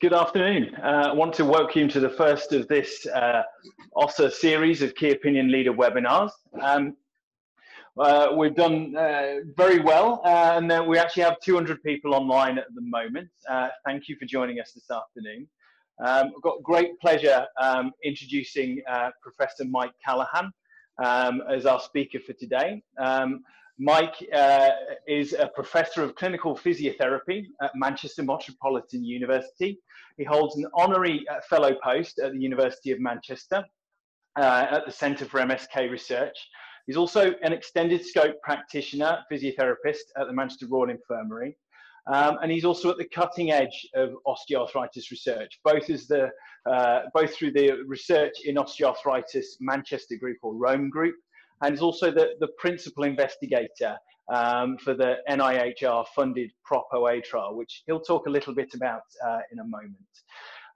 Good afternoon. Uh, I want to welcome you to the first of this uh, Össur series of Key Opinion Leader webinars. Um, uh, we've done uh, very well, uh, and we actually have 200 people online at the moment. Uh, thank you for joining us this afternoon. Um, I've got great pleasure um, introducing Professor Mike Callaghan um, as our speaker for today. Um, Mike uh, is a professor of clinical physiotherapy at Manchester Metropolitan University. He holds an honorary uh, fellow post at the University of Manchester uh, at the Centre for MSK Research. He's also an extended scope practitioner, physiotherapist at the Manchester Royal Infirmary. Um, and he's also at the cutting edge of osteoarthritis research, both as the uh, both through the research in osteoarthritis Manchester group or ROAM group, and is also the, the principal investigator um, for the NIHR funded PROP-OA trial, which he'll talk a little bit about uh, in a moment.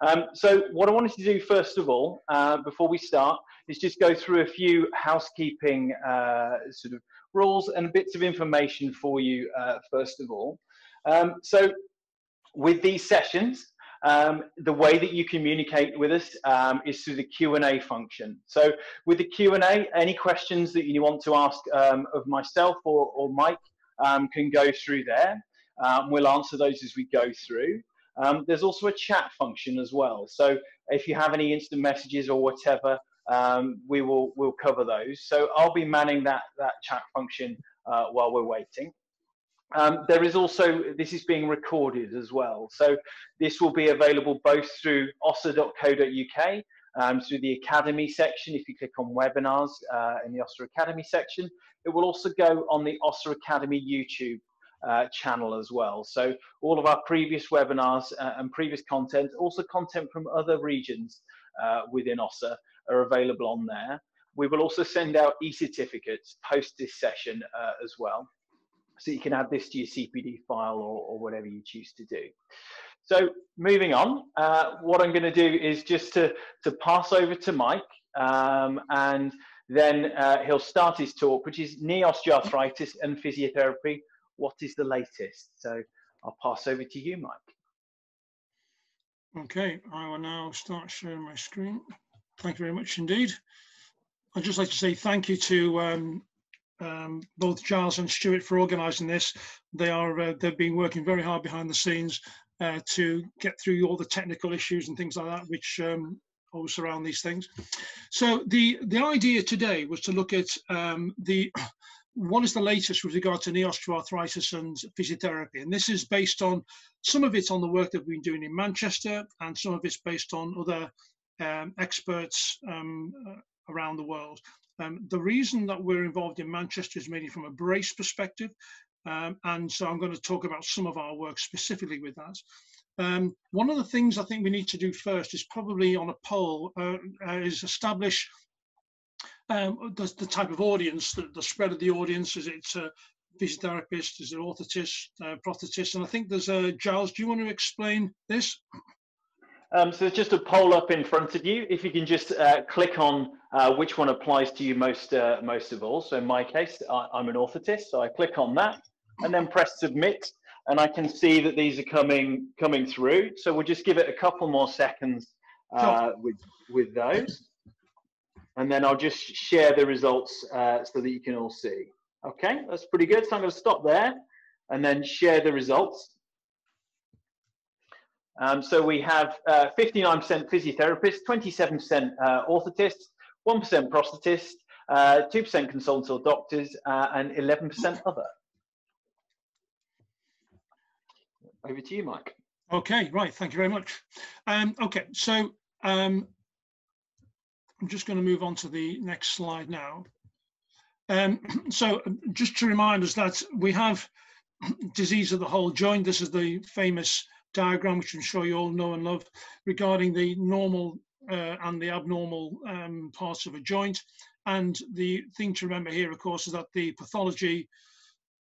Um, so what I wanted to do first of all, uh, before we start, is just go through a few housekeeping uh, sort of rules and bits of information for you uh, first of all. Um, so with these sessions, um, the way that you communicate with us um, is through the Q&A function. So with the Q&A, any questions that you want to ask um, of myself or, or Mike um, can go through there. Um, we'll answer those as we go through. Um, there's also a chat function as well. So if you have any instant messages or whatever, we will we'll cover those. So I'll be manning that, that chat function uh, while we're waiting. Um, there is also, this is being recorded as well. So this will be available both through ossur.co.uk, um, through the Academy section. If you click on webinars uh, in the Össur Academy section, it will also go on the Össur Academy YouTube uh, channel as well. So all of our previous webinars uh, and previous content, also content from other regions uh, within Össur are available on there. We will also send out e-certificates post this session uh, as well so you can add this to your CPD file or, or whatever you choose to do. So moving on, uh, what I'm going to do is just to, to pass over to Mike um, and then uh, he'll start his talk, which is knee osteoarthritis and physiotherapy. What is the latest? So I'll pass over to you, Mike. Okay, I will now start sharing my screen. Thank you very much indeed. I'd just like to say thank you to um, um, both Giles and Stuart for organising this. They are uh, they've been working very hard behind the scenes uh, to get through all the technical issues and things like that, which um, always surround these things. So the the idea today was to look at um, the what is the latest with regard to knee osteoarthritis and physiotherapy, and this is based on some of it on the work that we've been doing in Manchester, and some of it's based on other um, experts um, uh, around the world. Um, the reason that we're involved in Manchester is mainly from a brace perspective. Um, and so I'm going to talk about some of our work specifically with that. Um, one of the things I think we need to do first is probably on a poll uh, uh, is establish um, the, the, type of audience, the, the, spread of the audience. Is it uh, physiotherapist? Is it orthotist, uh, prosthetist? And I think there's a Giles. Do you want to explain this? Um, so there's just a poll up in front of you. If you can just uh, click on uh, which one applies to you most uh, most of all. So in my case, I, am an orthotist, so I click on that and then press submit, and I can see that these are coming coming through. So we'll just give it a couple more seconds uh, with with those, and then I'll just share the results uh, so that you can all see. Okay, that's pretty good. So I'm going to stop there and then share the results. Um, so we have 59% uh, physiotherapists, 27% uh, orthotists, 1% prosthetists, 2% uh, consultants or doctors, and 11% other. Over to you, Mike. Okay, right. Thank you very much. Um, okay, so um, I'm just going to move on to the next slide now. Um, so just to remind us that we have disease of the whole joint. This is the famous diagram, which I'm sure you all know and love, regarding the normal uh, and the abnormal um, parts of a joint. And the thing to remember here, of course, is that the pathology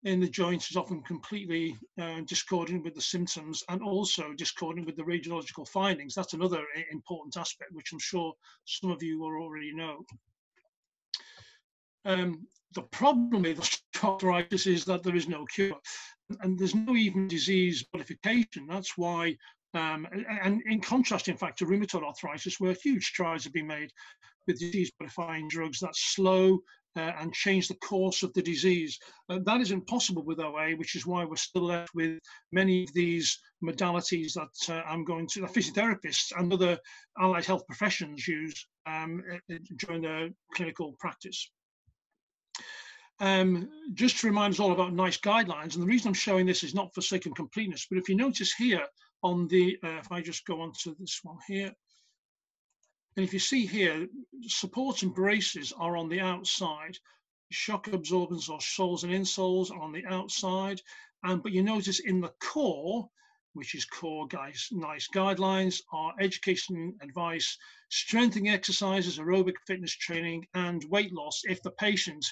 in the joint is often completely uh, discordant with the symptoms and also discordant with the radiological findings. That's another important aspect, which I'm sure some of you already know. Um, the problem with arthritis is that there is no cure and there's no even disease modification. That's why Um, and in contrast, in fact, to rheumatoid arthritis, where huge strides have been made with disease-modifying drugs that slow uh, and change the course of the disease. Uh, that is impossible with OA, which is why we're still left with many of these modalities that uh, I'm going to, the physiotherapists and other allied health professions use um, during their clinical practice. Um, just to remind us all about NICE guidelines, and the reason I'm showing this is not for sake of completeness, but if you notice here on the, uh, if I just go on to this one here, and if you see here, supports and braces are on the outside. Shock absorbers or soles and insoles are on the outside. And but you notice in the core, which is core guys, nice guidelines, are education advice, strengthening exercises, aerobic fitness training, and weight loss if the patient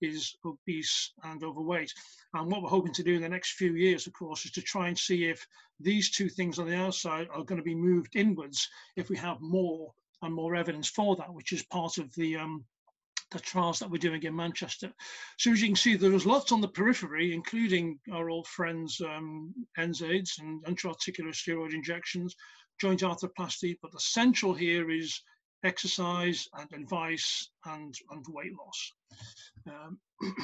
is obese and overweight. And what we're hoping to do in the next few years, of course, is to try and see if these two things on the outside are going to be moved inwards if we have more and more evidence for that, which is part of the um, the trials that we're doing in Manchester. So as you can see, there was lots on the periphery, including our old friends um, NSAIDs and intra-articular steroid injections, joint arthroplasty, but the central here is exercise and advice and, and weight loss. Um,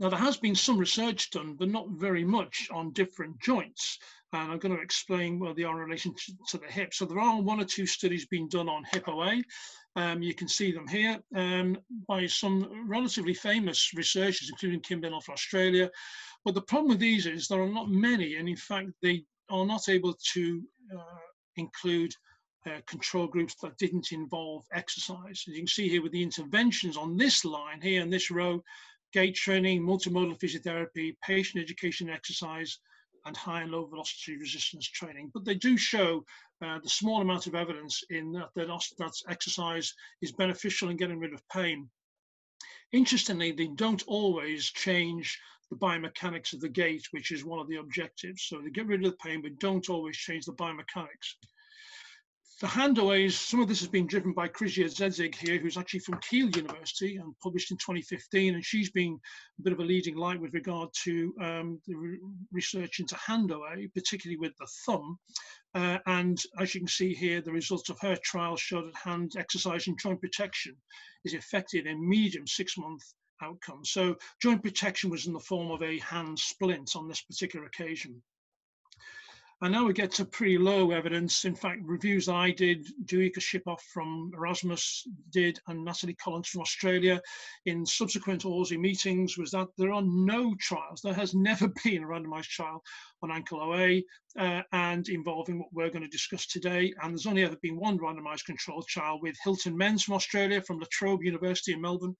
now, there has been some research done, but not very much on different joints and I'm going to explain where they are in relation to, to, the hip. So there are one or two studies being done on hip OA. Um, you can see them here um, by some relatively famous researchers, including Kim Bennell for Australia. But the problem with these is there are not many, and in fact, they are not able to uh, include uh, control groups that didn't involve exercise. As you can see here with the interventions on this line here in this row, gait training, multimodal physiotherapy, patient education exercise, and high and low velocity resistance training. But they do show uh, the small amount of evidence in that, that, that exercise is beneficial in getting rid of pain. Interestingly, they don't always change the biomechanics of the gait, which is one of the objectives. So they get rid of the pain, but don't always change the biomechanics. The handoways, some of this has been driven by Krysia Dziedzic here, who's actually from Keele University and published in 2015, and she's been a bit of a leading light with regard to um, the re research into hand OA, particularly with the thumb. Uh, and as you can see here, the results of her trial showed that hand exercise and joint protection is effective in medium six-month outcomes. So joint protection was in the form of a hand splint on this particular occasion. And now we get to pretty low evidence. In fact, reviews I did, Dieuwke Schiphof from Erasmus did, and Natalie Collins from Australia in subsequent OARSI meetings was that there are no trials. There has never been a randomized trial on ankle OA uh, and involving what we're going to discuss today. And there's only ever been one randomized controlled trial with Hylton Menz from Australia, from La Trobe University in Melbourne,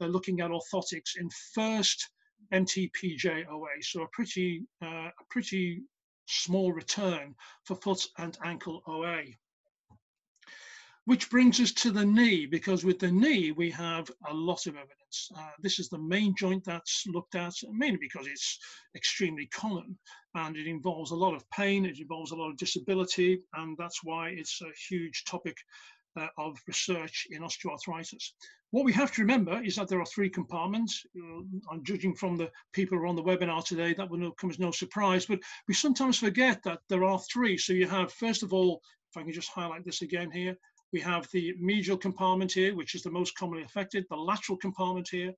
They're looking at orthotics in first MTPJ OA. So a pretty, uh, a pretty small return for foot and ankle OA. Which brings us to the knee, because with the knee, we have a lot of evidence. Uh, this is the main joint that's looked at, mainly because it's extremely common and it involves a lot of pain, it involves a lot of disability, and that's why it's a huge topic uh, of research in osteoarthritis. What we have to remember is that there are three compartments. I'm judging from the people who are on the webinar today, that will come as no surprise, but we sometimes forget that there are three. So you have, first of all, if I can just highlight this again here, we have the medial compartment here, which is the most commonly affected, the lateral compartment here,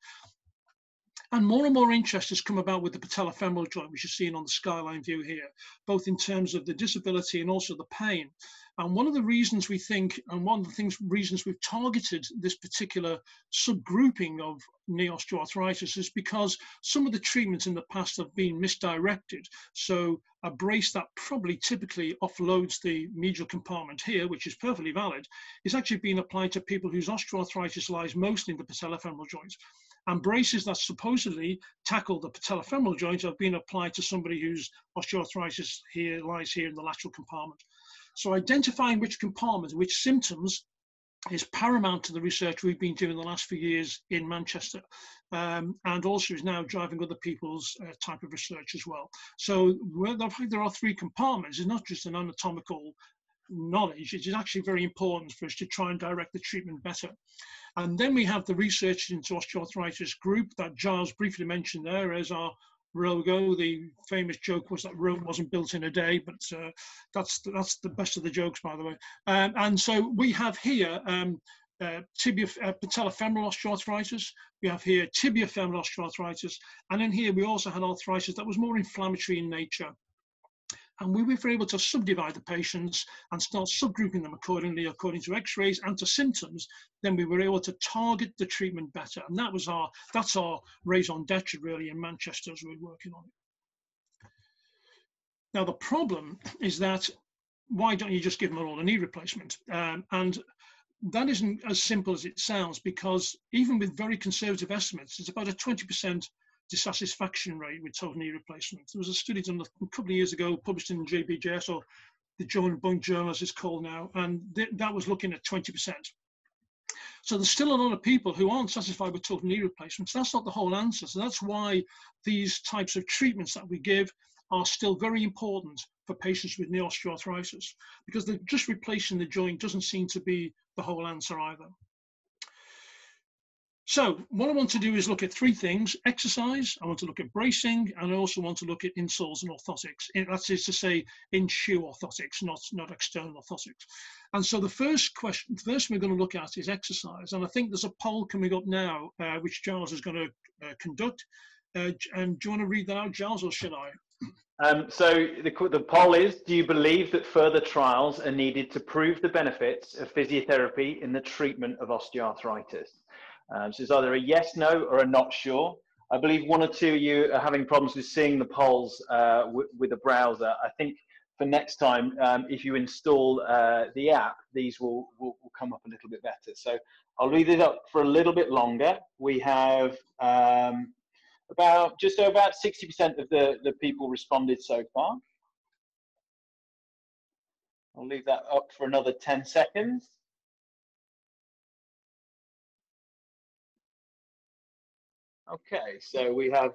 and more and more interest has come about with the patellofemoral joint, which you're seeing on the skyline view here, both in terms of the disability and also the pain. And one of the reasons we think, and one of the things reasons we've targeted this particular subgrouping of knee osteoarthritis is because some of the treatments in the past have been misdirected. So a brace that probably typically offloads the medial compartment here, which is perfectly valid, is actually being applied to people whose osteoarthritis lies mostly in the patellofemoral joints. And braces that supposedly tackle the patellofemoral joint have been applied to somebody whose osteoarthritis here lies here in the lateral compartment. So identifying which compartments, which symptoms is paramount to the research we've been doing the last few years in Manchester, um, and also is now driving other people's uh, type of research as well. So the fact there are three compartments is not just an anatomical knowledge, it is actually very important for us to try and direct the treatment better. And then we have the research into osteoarthritis group that Giles briefly mentioned there as our logo. The famous joke was that Rome wasn't built in a day, but uh, that's that's the best of the jokes, by the way. Um, and so we have here um, uh, tibia uh, patellofemoral osteoarthritis. We have here tibiofemoral osteoarthritis, and in here we also had arthritis that was more inflammatory in nature. And we were able to subdivide the patients and start subgrouping them accordingly, according to x-rays and to symptoms, then we were able to target the treatment better. And that was our, that's our raison d'etre really in Manchester as we we're working on it. Now the problem is that why don't you just give them all a knee replacement? Um, and that isn't as simple as it sounds because even with very conservative estimates, it's about a 20% dissatisfaction rate with total knee replacement. There was a study done a couple of years ago, published in JBJS or the Joint Bunk Journal, as it's called now, and th that was looking at 20%. So there's still a lot of people who aren't satisfied with total knee replacements. That's not the whole answer. So that's why these types of treatments that we give are still very important for patients with knee osteoarthritis because just replacing the joint doesn't seem to be the whole answer either. So what I want to do is look at three things, exercise, I want to look at bracing, and I also want to look at insoles and orthotics. That is to say, in shoe orthotics, not, not external orthotics. And so the first question, the first we're going to look at is exercise. And I think there's a poll coming up now, uh, which Giles is going to uh, conduct. Uh, and do you want to read that out, Giles, or should I? Um, so the, the poll is, do you believe that further trials are needed to prove the benefits of physiotherapy in the treatment of osteoarthritis? Um, so it's either a yes, no, or a not sure. I believe one or two of you are having problems with seeing the polls uh, with a browser. I think for next time, um, if you install uh, the app, these will, will, will, come up a little bit better. So I'll leave it up for a little bit longer. We have um, about just about 60% of the, the people responded so far. I'll leave that up for another 10 seconds. Okay, so we have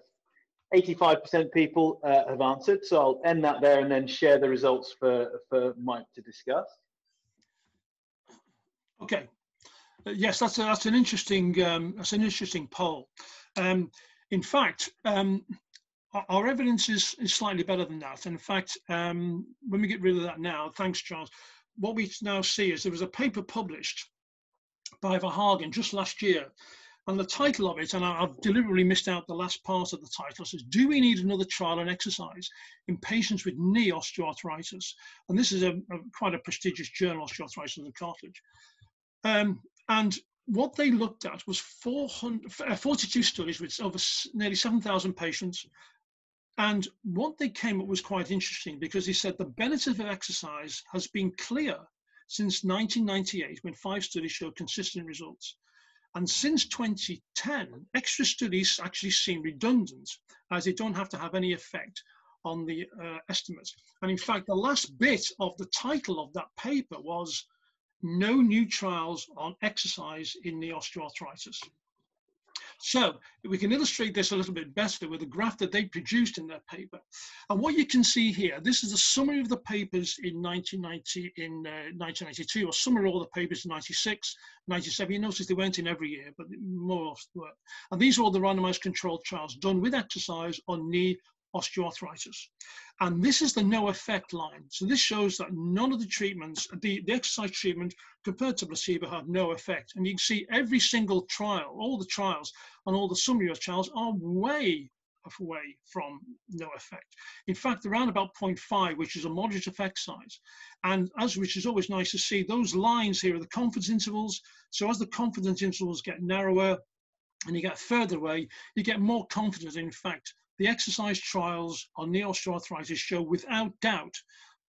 85% people uh, have answered. So I'll end that there and then share the results for, for Mike to discuss. Okay. Uh, yes, that's a, that's an interesting um, that's an interesting poll. Um, in fact, um, our evidence is, is slightly better than that. And in fact, um, when we get rid of that now, thanks, Charles, what we now see is there was a paper published by Verhagen just last year and the title of it, and I've deliberately missed out the last part of the title, says, Do we need another trial and exercise in patients with knee osteoarthritis? And this is a, a quite a prestigious journal, Osteoarthritis of the Cartilage. Um, and what they looked at was 400, uh, 42 studies with over nearly 7,000 patients. And what they came up was quite interesting because he said the benefit of exercise has been clear since 1998 when five studies showed consistent results. And since 2010, extra studies actually seem redundant as they don't have to have any effect on the uh, estimates. And in fact, the last bit of the title of that paper was no new trials on exercise in the osteoarthritis. So we can illustrate this a little bit better with a graph that they produced in their paper. And what you can see here, this is a summary of the papers in 1990, in uh, 1992, or summary of all the papers in 96, 97. You notice they weren't in every year, but more often were. And these are all the randomized controlled trials done with exercise on knee osteoarthritis. And this is the no effect line. So this shows that none of the treatments, the, the exercise treatment compared to placebo have no effect. And you can see every single trial, all the trials and all the summary of trials are way away from no effect. In fact, they're around about 0.5, which is a moderate effect size. And as which is always nice to see, those lines here are the confidence intervals. So as the confidence intervals get narrower and you get further away, you get more confident, in fact, the exercise trials on knee osteoarthritis show without doubt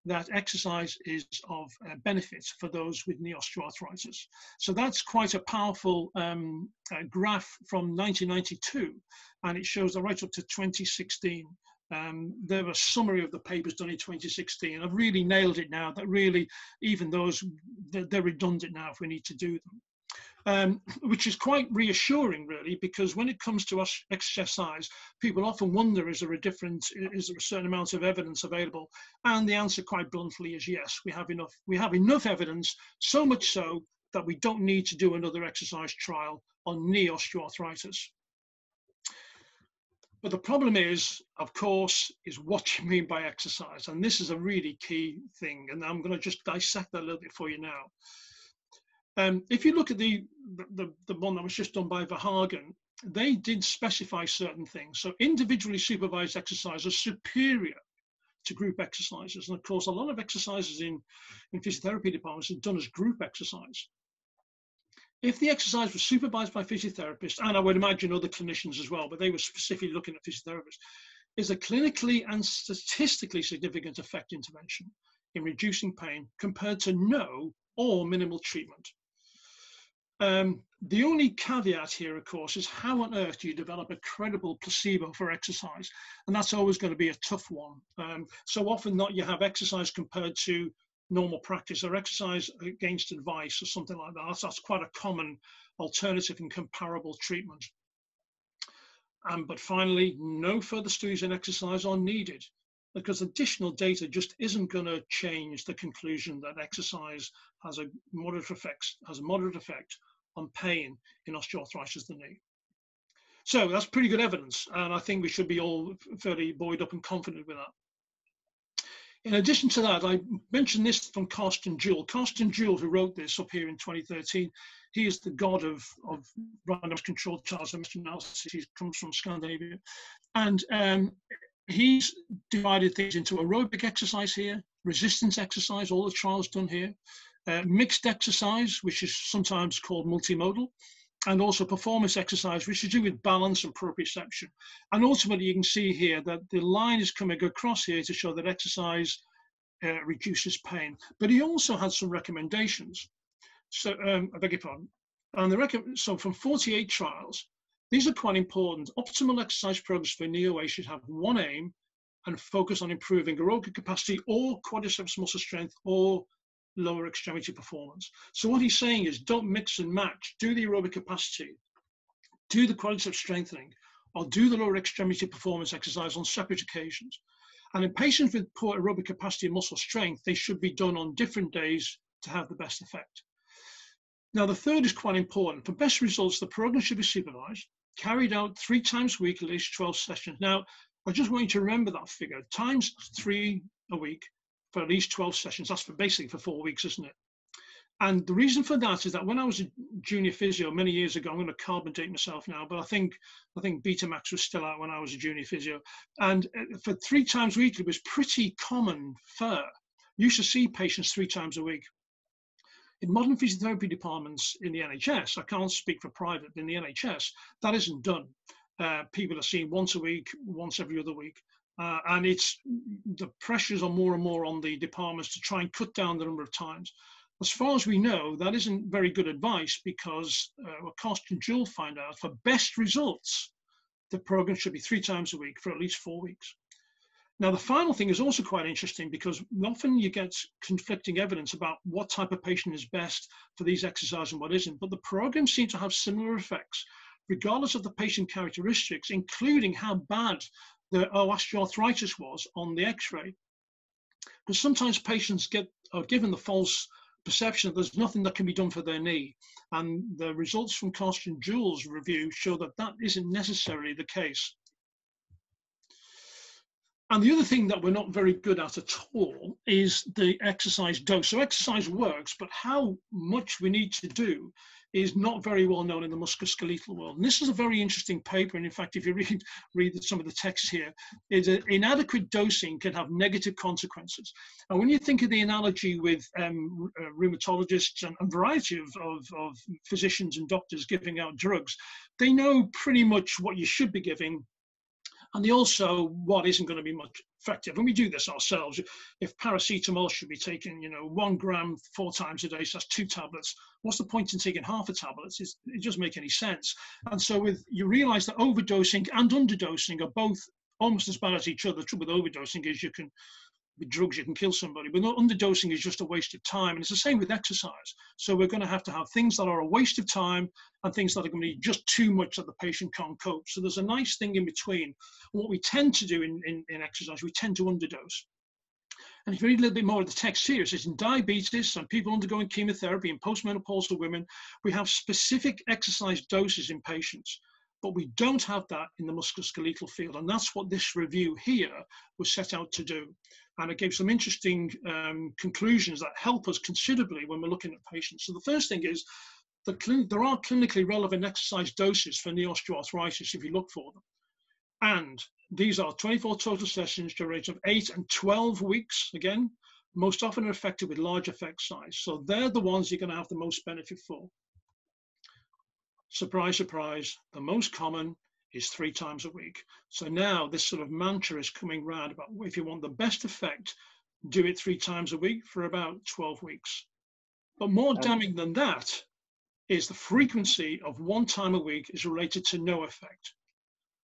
that exercise is of uh, benefit for those with knee osteoarthritis. So that's quite a powerful um, uh, graph from 1992, and it shows that right up to 2016. Um, there a summary of the papers done in 2016. I've really nailed it now. That really, even those, they're redundant now if we need to do them um, which is quite reassuring, really, because when it comes to exercise, people often wonder, is there a different, is there a certain amount of evidence available? And the answer quite bluntly is yes, we have enough. We have enough evidence, so much so that we don't need to do another exercise trial on knee osteoarthritis. but the problem is, of course, is what you mean by exercise. And this is a really key thing. And I'm going to just dissect that a little bit for you now. Um, if you look at the, the, the one that was just done by Verhagen, they did specify certain things. So individually supervised exercises is superior to group exercises. And of course, a lot of exercises in, in physiotherapy departments are done as group exercise. If the exercise was supervised by physiotherapists, and I would imagine other clinicians as well, but they were specifically looking at physiotherapists, is a clinically and statistically significant effect intervention in reducing pain compared to no or minimal treatment. Um, the only caveat here, of course, is how on earth do you develop a credible placebo for exercise? And that's always going to be a tough one. Um, so often not you have exercise compared to normal practice or exercise against advice or something like that. That's, that's quite a common alternative and comparable treatment. Um, but finally, no further studies in exercise are needed because additional data just isn't going to change the conclusion that exercise has a moderate effect, has a moderate effect on pain in osteoarthritis of the knee. So that's pretty good evidence, and I think we should be all fairly buoyed up and confident with that. In addition to that, I mentioned this from Carsten Juhl. Carsten Juhl, who wrote this up here in 2013, he is the god of, of randomized controlled trials and meta-analysis. He comes from Scandinavia. And um, he's divided things into aerobic exercise here, resistance exercise, all the trials done here, uh, mixed exercise, which is sometimes called multimodal, and also performance exercise, which is to do with balance and proprioception. And ultimately, you can see here that the line is coming across here to show that exercise uh, reduces pain. But he also had some recommendations. So, um, I beg your pardon. And the so from 48 trials, these are quite important. Optimal exercise programs for knee OA should have one aim and focus on improving aerobic capacity or quadriceps muscle strength or lower extremity performance. So what he's saying is don't mix and match. Do the aerobic capacity, do the quadriceps strengthening, or do the lower extremity performance exercise on separate occasions. And in patients with poor aerobic capacity and muscle strength, they should be done on different days to have the best effect. Now, the third is quite important. For best results, the program should be supervised, carried out three times a week, at least 12 sessions. Now, I just want you to remember that figure, times three a week for at least 12 sessions. That's for basically for four weeks, isn't it? And the reason for that is that when I was a junior physio many years ago, I'm going to carbon date myself now, but I think I think Betamax was still out when I was a junior physio. And uh, for three times weekly it was pretty common fare. You used to see patients three times a week. In modern physiotherapy departments in the NHS, I can't speak for private, in the NHS, that isn't done. Uh, people are seen once a week, once every other week. Uh, and it's the pressures are more and more on the departments to try and cut down the number of times. As far as we know, that isn't very good advice because uh, what Carsten Juhl find out for best results, the program should be three times a week for at least four weeks. Now, the final thing is also quite interesting because often you get conflicting evidence about what type of patient is best for these exercises and what isn't, but the programs seem to have similar effects regardless of the patient characteristics, including how bad the uh, osteoarthritis was on the x-ray. Because sometimes patients get are given the false perception that there's nothing that can be done for their knee. And the results from Carsten Juhl's review show that that isn't necessarily the case. And the other thing that we're not very good at at all is the exercise dose. So exercise works, but how much we need to do is not very well known in the musculoskeletal world. And this is a very interesting paper. And in fact, if you read, read some of the text here, is that inadequate dosing can have negative consequences. And when you think of the analogy with um, uh, rheumatologists and a variety of, of, of physicians and doctors giving out drugs, they know pretty much what you should be giving and they also what isn't going to be much effective. And we do this ourselves. If paracetamol should be taken, you know, one gram four times a day, so that's two tablets. What's the point in taking half a tablet? It's, it doesn't make any sense. And so with you realize that overdosing and underdosing are both almost as bad as each other. The trouble with overdosing is you can with drugs you can kill somebody but underdosing is just a waste of time. And it's the same with exercise. So we're going to have to have things that are a waste of time and things that are going to be just too much that the patient can't cope. So there's a nice thing in between. What we tend to do in, in, in exercise we tend to underdose. And if you read a little bit more of the text here, it says in diabetes and people undergoing chemotherapy and postmenopausal women, we have specific exercise doses in patients. But we don't have that in the musculoskeletal field. And that's what this review here was set out to do. And it gave some interesting um, conclusions that help us considerably when we're looking at patients. So the first thing is the there are clinically relevant exercise doses for knee osteoarthritis if you look for them. And these are 24 total sessions, duration of 8 and 12 weeks, again, most often affected with large effect size. So they're the ones you're going to have the most benefit for. Surprise, surprise, the most common is three times a week. So now this sort of mantra is coming round about if you want the best effect, do it three times a week for about 12 weeks. But more um, damning than that is the frequency of one time a week is related to no effect.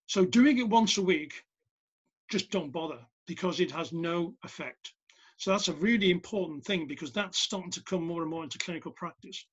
So doing it once a week, just don't bother because it has no effect. So that's a really important thing because that's starting to come more and more into clinical practice.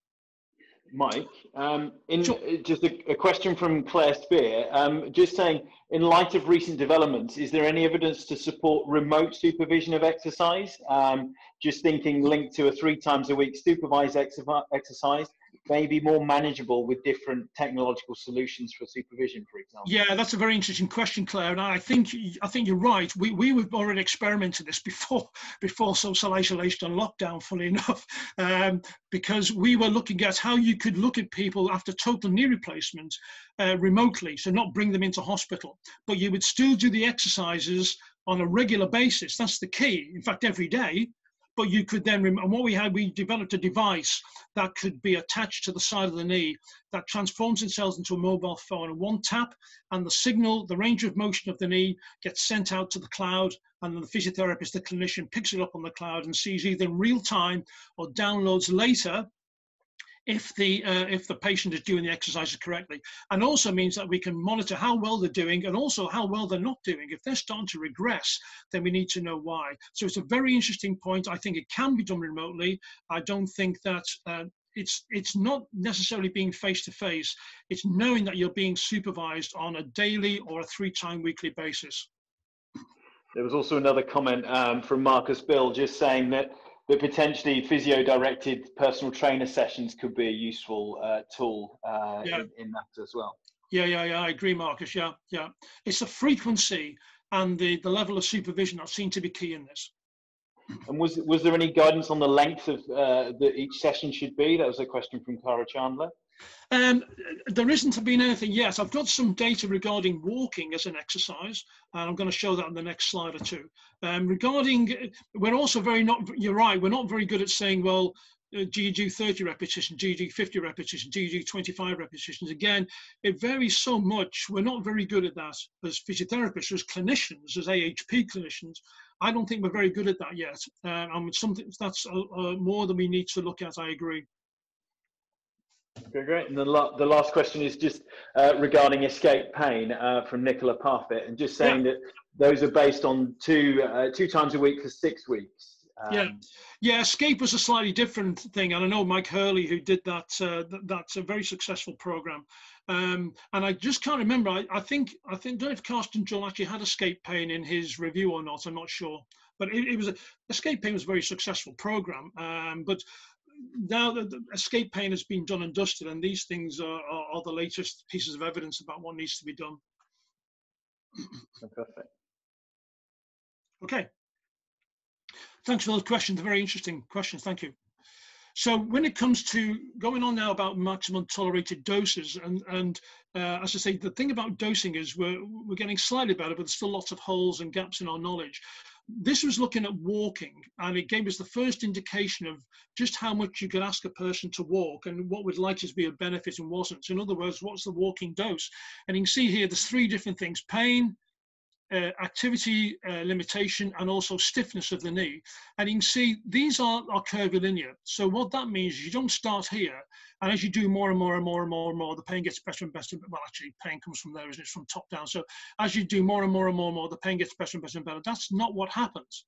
Mike, um, in sure. Uh, just a, a, question from Claire Spear, um, just saying, in light of recent developments, is there any evidence to support remote supervision of exercise? Um, just thinking linked to a three times a week supervised exercise, may be more manageable with different technological solutions for supervision, for example? Yeah, that's a very interesting question, Claire. And I think I think you're right. We we have already experimented this before before social isolation and lockdown, fully enough, um, because we were looking at how you could look at people after total knee replacement uh, remotely, so not bring them into hospital, but you would still do the exercises on a regular basis. That's the key. In fact, every day but you could then, and what we had, we developed a device that could be attached to the side of the knee that transforms itself into a mobile phone. And one tap, and the signal, the range of motion of the knee gets sent out to the cloud, and the physiotherapist, the clinician, picks it up on the cloud and sees either in real time or downloads later if the uh, if the patient is doing the exercises correctly. And also means that we can monitor how well they're doing and also how well they're not doing. If they're starting to regress then we need to know why. So it's a very interesting point. I think it can be done remotely. I don't think that uh, it's it's not necessarily being face to face it's knowing that you're being supervised on a daily or a three time weekly basis. There was also another comment um, from marcus bill just saying that but potentially physio-directed personal trainer sessions could be a useful uh, tool uh, yeah. in, in, that as well. Yeah, yeah, yeah. I agree, Marcus. Yeah, yeah. It's the frequency and the, the level of supervision that seem to be key in this. And was was there any guidance on the length of uh, that each session should be? That was a question from Cara Chandler. Um, there isn't been anything yet. I've got some data regarding walking as an exercise, and I'm going to show that on the next slide or two. Um, regarding, we're also very not, you're right, we're not very good at saying, well, uh, do you do 30 repetitions, do you do 50 repetitions, do you do 25 repetitions? Again, it varies so much. We're not very good at that as physiotherapists, as clinicians, as AHP clinicians. I don't think we're very good at that yet. Uh, and something that's uh, more than we need to look at, I agree. Okay, great. And the, la the last question is just uh, regarding escape pain uh, from Nicola Parfit, and just saying yeah. that those are based on two uh, two times a week for six weeks. Um, yeah, yeah. Escape was a slightly different thing, and I know Mike Hurley, who did that. Uh, th that's a very successful program. Um, and I just can't remember. I, I think I think don't know if Carsten Juhl actually had escape pain in his review or not. I'm not sure, but it, it was a, escape pain was a very successful program. Um, but now that the escape pain has been done and dusted, and these things are, are, are the latest pieces of evidence about what needs to be done. Fantastic. Okay. Thanks for those questions. They're very interesting questions. Thank you. So when it comes to going on now about maximum tolerated doses, and, and uh, as I say, the thing about dosing is we're, we're getting slightly better, but there's still lots of holes and gaps in our knowledge this was looking at walking and it gave us the first indication of just how much you could ask a person to walk and what would likely to be a benefit and wasn't. So in other words, what's the walking dose? And you can see here there's three different things, pain, uh, activity uh, limitation and also stiffness of the knee. And you can see these are, are curvilinear. So what that means is you don't start here. And as you do more and more and more and more and more, the pain gets better and better. Well, actually, pain comes from there, isn't it? It's from top down. So as you do more and more and more and more, the pain gets better and better and better. That's not what happens.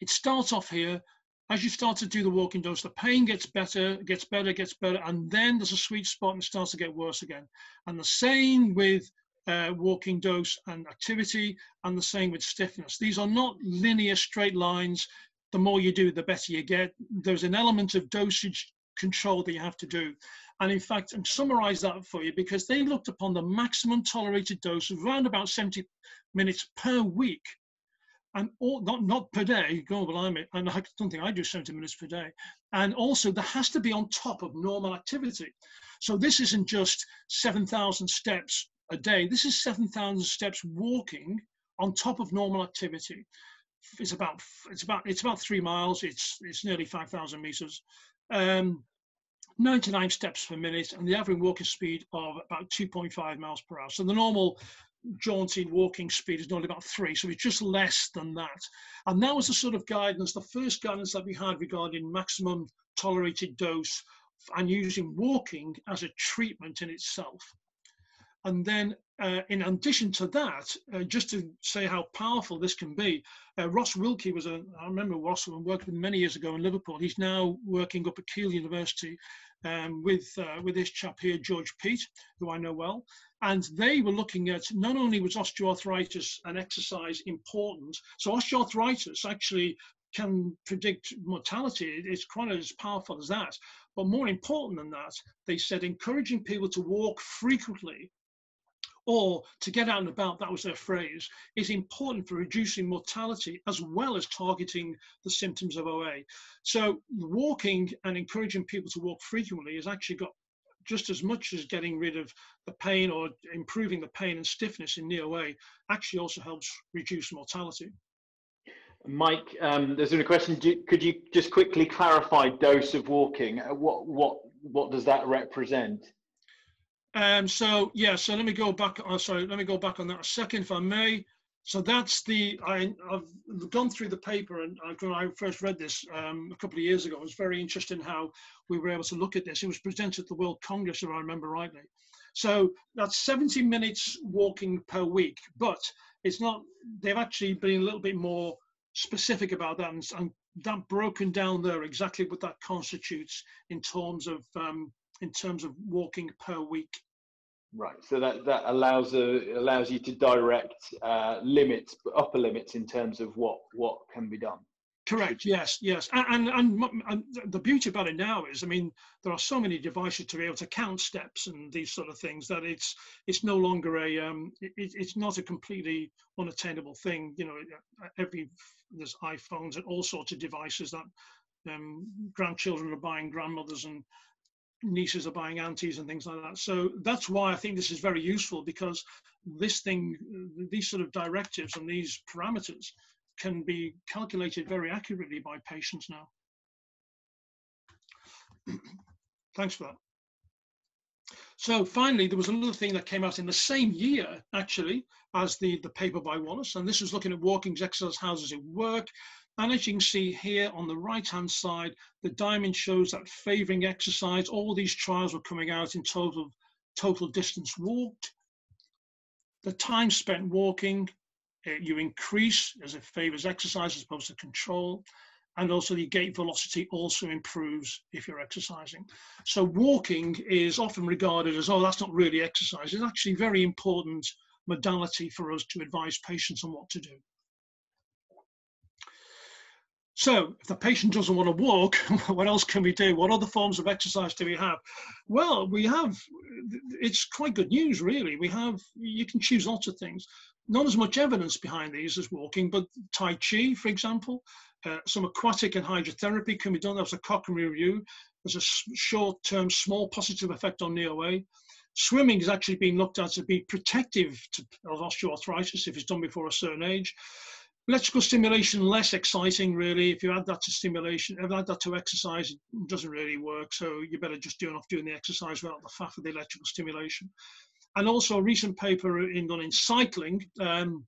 It starts off here. As you start to do the walking dose, the pain gets better, gets better, gets better, and then there's a sweet spot and it starts to get worse again. And the same with uh, walking dose and activity, and the same with stiffness. These are not linear straight lines. The more you do, the better you get. There's an element of dosage control that you have to do. And in fact, I'm summarize that for you because they looked upon the maximum tolerated dose of around about 70 minutes per week and all, not not per day. Go blimey, and I don't think I do 70 minutes per day. And also, there has to be on top of normal activity. So this isn't just 7,000 steps a day. This is 7,000 steps walking on top of normal activity. It's about it's about it's about three miles. It's it's nearly 5,000 meters. Um, 99 steps per minute and the average walking speed of about 2.5 miles per hour. So the normal jaunty walking speed is only about three, so it's just less than that. And that was the sort of guidance, the first guidance that we had regarding maximum tolerated dose and using walking as a treatment in itself. And then, uh, in addition to that, uh, just to say how powerful this can be, uh, Ross Wilkie was a, I remember Ross worked with many years ago in Liverpool. He's now working up at Keele University um, with, uh, with this chap here, George Peat, who I know well. And they were looking at not only was osteoarthritis and exercise important, so osteoarthritis actually can predict mortality. It's quite as powerful as that. But more important than that, they said encouraging people to walk frequently or to get out and about, that was their phrase, is important for reducing mortality as well as targeting the symptoms of OA. So walking and encouraging people to walk frequently has actually got just as much as getting rid of the pain or improving the pain and stiffness in knee OA actually also helps reduce mortality. Mike, um, been a question. Do, could you just quickly clarify dose of walking? Uh, what what what does that represent? Um, so yeah, so let me go back. Oh, sorry, let me go back on that a second, if I may. So that's the I, have gone through the paper, and I, when I first read this um, a couple of years ago, it was very interesting how we were able to look at this. It was presented at the World Congress, if I remember rightly. So that's 70 minutes walking per week, but it's not. They've actually been a little bit more specific about that, and, and that broken down there exactly what that constitutes in terms of um, in terms of walking per week. Right. So that that allows a, allows you to direct uh, limits, upper limits in terms of what what can be done. Correct. Yes. Yes. And, and, and and the beauty about it now is, I mean, there are so many devices to be able to count steps and these sort of things that it's it's no longer a um it, it's not a completely unattainable thing. You know, every there's iPhones and all sorts of devices that um, grandchildren are buying grandmothers and nieces are buying aunties and things like that. So that's why I think this is very useful because this thing, these sort of directives and these parameters can be calculated very accurately by patients now. Thanks for that. So finally, there was another thing that came out in the same year, actually, as the, the paper by Wallace, and this was looking at walking exercise houses at work. And as you can see here on the right-hand side, the diamond shows that favoring exercise. All these trials were coming out in total, total distance walked. The time spent walking, uh, you increase as it favors exercise as opposed to control. And also the gait velocity also improves if you're exercising. So walking is often regarded as, oh, that's not really exercise. It's actually very important modality for us to advise patients on what to do. So if the patient doesn't want to walk, what else can we do? What other forms of exercise do we have? Well, we have, it's quite good news, really. We have, you can choose lots of things. Not as much evidence behind these as walking, but Tai Chi, for example, uh, some aquatic and hydrotherapy can be done. That was a Cochrane review. There's a short-term small positive effect on knee OA. Swimming is actually being looked at to be protective to, of osteoarthritis if it's done before a certain age. Electrical stimulation, less exciting really. If you add that to stimulation, if you add that to exercise, it doesn't really work. So you better just do enough doing the exercise without the faff of the electrical stimulation. And also a recent paper in in cycling um,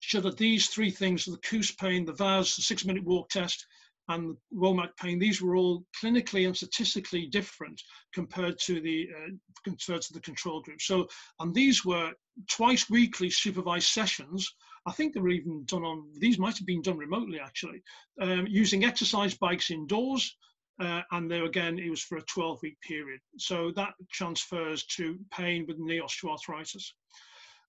showed that these three things, the KOOS pain, the VAS, the six minute walk test, and the WOMAC pain, these were all clinically and statistically different compared to the uh, compared to the control group. So, and these were twice weekly supervised sessions I think they were even done on, these might have been done remotely actually, um, using exercise bikes indoors. Uh, and there again, it was for a 12 week period. So that transfers to pain with knee osteoarthritis.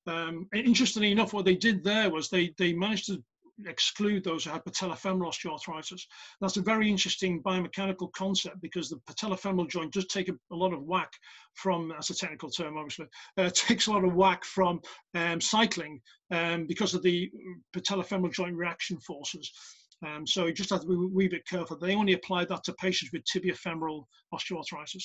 Um, interestingly enough, what they did there was they, they managed to exclude those who had patellofemoral osteoarthritis. That's a very interesting biomechanical concept because the patellofemoral joint does take a, a lot of whack from, that's a technical term obviously, uh, takes a lot of whack from um, cycling um, because of the patellofemoral joint reaction forces. Um, so you just have to be a wee bit careful. They only apply that to patients with tibiofemoral osteoarthritis.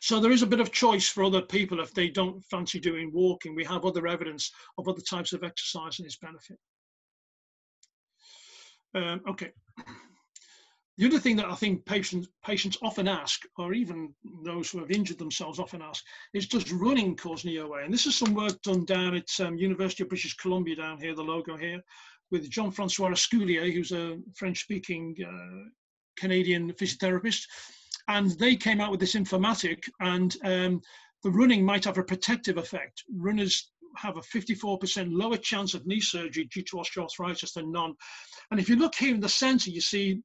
So there is a bit of choice for other people if they don't fancy doing walking. We have other evidence of other types of exercise and its benefit. Um, okay. The other thing that I think patients patients often ask, or even those who have injured themselves often ask, is does running cause knee OA? And this is some work done down at um, University of British Columbia down here, the logo here, with Jean-Francois Esculier, who's a French-speaking uh, Canadian physiotherapist and they came out with this informatic and um, the running might have a protective effect. Runners have a 54% lower chance of knee surgery due to osteoarthritis than none. And if you look here in the center, you see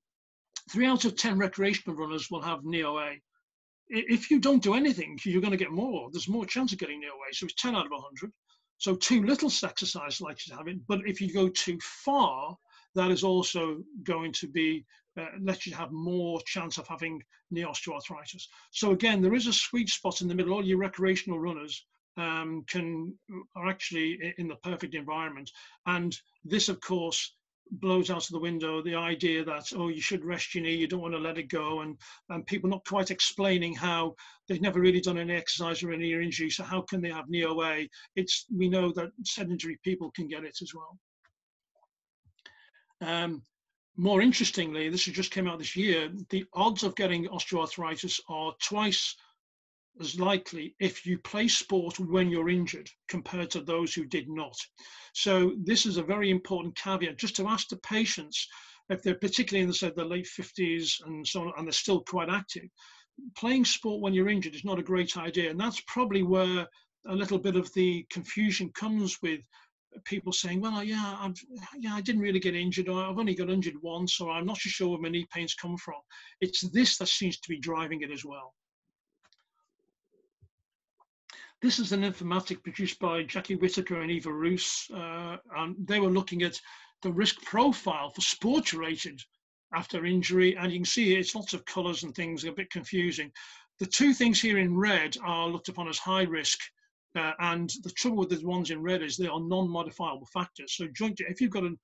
three out of 10 recreational runners will have knee OA. If you don't do anything, you're going to get more. There's more chance of getting knee OA. So it's 10 out of 100. So too little exercise likely to have it. But if you go too far, that is also going to be uh, let you have more chance of having knee osteoarthritis. So again, there is a sweet spot in the middle. All your recreational runners um, can are actually in the perfect environment, and this, of course, blows out of the window the idea that oh you should rest your knee you don't want to let it go and and people not quite explaining how they've never really done any exercise or any injury so how can they have knee OA it's we know that sedentary people can get it as well. Um, more interestingly, this has just came out this year, the odds of getting osteoarthritis are twice as likely if you play sport when you're injured compared to those who did not. So this is a very important caveat just to ask the patients if they're particularly in the, the late 50s and so on, and they're still quite active, playing sport when you're injured is not a great idea. And that's probably where a little bit of the confusion comes with people saying, well, yeah, I'm, yeah, I didn't really get injured, or I've only got injured once, or I'm not so sure where my knee pains come from. It's this that seems to be driving it as well. This is an informatic produced by Jackie Whittaker and Ewa Roos, uh, and they were looking at the risk profile for sports-related after injury, and you can see it's lots of colours and things, a bit confusing. The two things here in red are looked upon as high risk uh, and the trouble with the ones in red is they are non-modifiable factors. So joint, if you've got an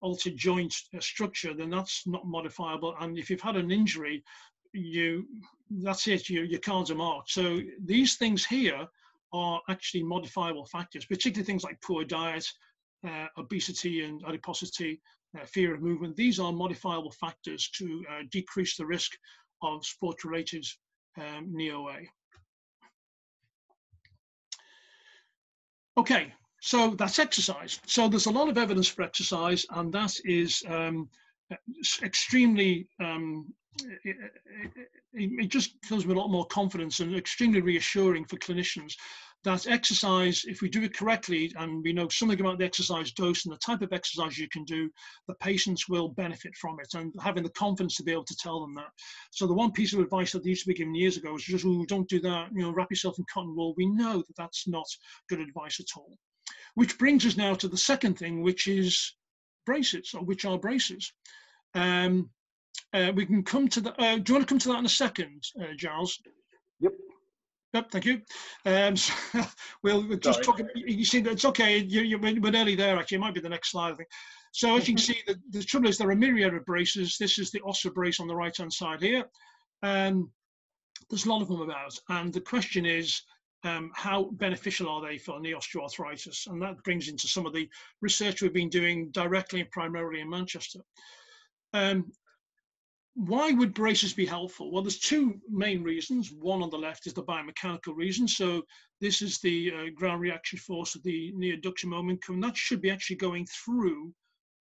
altered joint uh, structure, then that's not modifiable. And if you've had an injury, you that's it. You, your cards are marked. So these things here are actually modifiable factors, particularly things like poor diet, uh, obesity and adiposity, uh, fear of movement. These are modifiable factors to uh, decrease the risk of sport-related um, knee OA. Okay, so that's exercise. So there's a lot of evidence for exercise, and that is um, extremely, um, it, it, it, just fills me a lot more confidence and extremely reassuring for clinicians that exercise, if we do it correctly and we know something about the exercise dose and the type of exercise you can do, the patients will benefit from it and having the confidence to be able to tell them that. So the one piece of advice that used to be given years ago was just, oh, don't do that, you know, wrap yourself in cotton wool. We know that that's not good advice at all. Which brings us now to the second thing, which is braces, or which are braces. Um, uh, we can come to the, uh, do you want to come to that in a second, uh, Giles? Yep. Yep, thank you. Um, so we'll, we'll just talk. You see, it's okay. You, you, we're nearly there. Actually, it might be the next slide. I think. So as you can see, the, the trouble is there are a myriad of braces. This is the Össur brace on the right-hand side here. Um, there's a lot of them about, and the question is, um, how beneficial are they for knee osteoarthritis? And that brings into some of the research we've been doing directly and primarily in Manchester. Um, why would braces be helpful? Well, there's two main reasons. One on the left is the biomechanical reason. So this is the uh, ground reaction force of the knee adduction momentum. That should be actually going through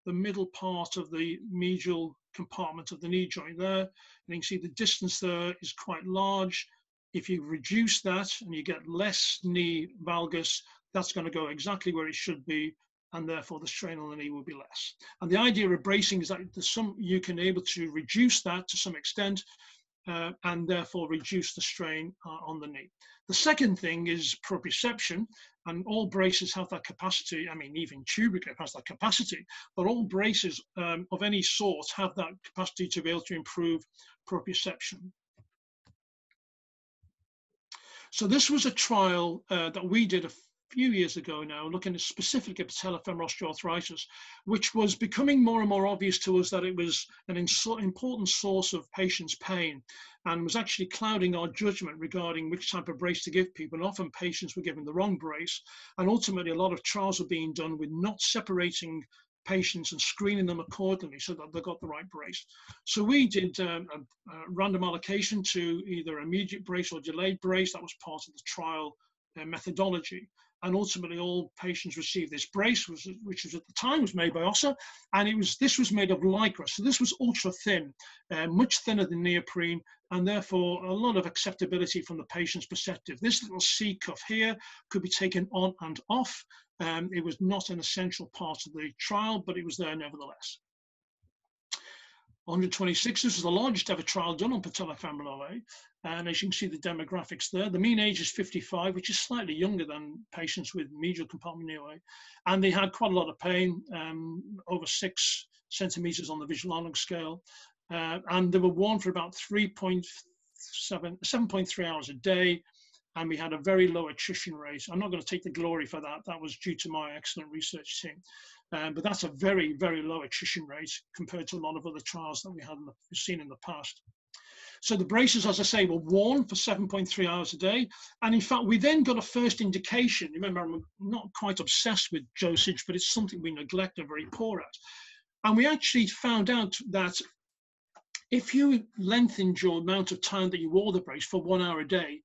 the middle part of the medial compartment of the knee joint there. And you can see the distance there is quite large. If you reduce that and you get less knee valgus, that's going to go exactly where it should be and therefore the strain on the knee will be less. And the idea of bracing is that some, you can able to reduce that to some extent uh, and therefore reduce the strain uh, on the knee. The second thing is proprioception. and all braces have that capacity. I mean, even tubic has that capacity, but all braces um, of any sort have that capacity to be able to improve proprioception. So this was a trial uh, that we did a few years ago now, looking specifically at patellofemoral osteoarthritis, which was becoming more and more obvious to us that it was an important source of patients' pain and was actually clouding our judgment regarding which type of brace to give people. And often patients were given the wrong brace. And ultimately, a lot of trials were being done with not separating patients and screening them accordingly so that they got the right brace. So we did um, a, a, random allocation to either immediate brace or delayed brace. That was part of the trial uh, methodology and ultimately all patients received this brace, which, which was at the time was made by Össur, and it was this was made of lycra, so this was ultra thin, uh, much thinner than neoprene, and therefore a lot of acceptability from the patient's perspective. This little C cuff here could be taken on and off. Um, it was not an essential part of the trial, but it was there nevertheless. 126, this is the largest ever trial done on patellofemoral OA. And as you can see the demographics there, the mean age is 55, which is slightly younger than patients with medial compartment OA. And they had quite a lot of pain, um, over six centimeters on the visual analog scale. Uh, and they were worn for about 3.7, 7.3 hours a day. And we had a very low attrition rate. I'm not going to take the glory for that. That was due to my excellent research team. Um, but that's a very, very low attrition rate compared to a lot of other trials that we had the, seen in the past. So the braces, as I say, were worn for 7.3 hours a day. And in fact, we then got a first indication. Remember, I'm not quite obsessed with dosage, but it's something we neglect and very poor at. And we actually found out that if you lengthened your amount of time that you wore the brace for one hour a day,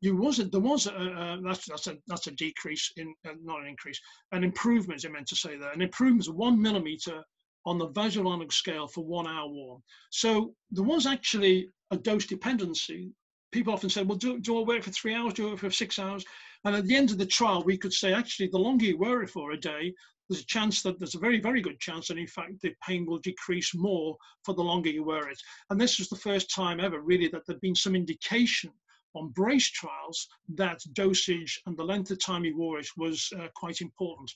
you wasn't there was a, a, that's that's a that's a decrease in uh, not an increase an improvement I meant to say that an improvement of one millimeter on the analog scale for one hour warm. So there was actually a dose dependency. People often say, well, do, do I wait for three hours, do I it for six hours? And at the end of the trial, we could say, actually, the longer you wear it for a day, there's a chance that there's a very, very good chance that in fact the pain will decrease more for the longer you wear it. And this was the first time ever really that there'd been some indication on brace trials that dosage and the length of time he wore it was uh, quite important.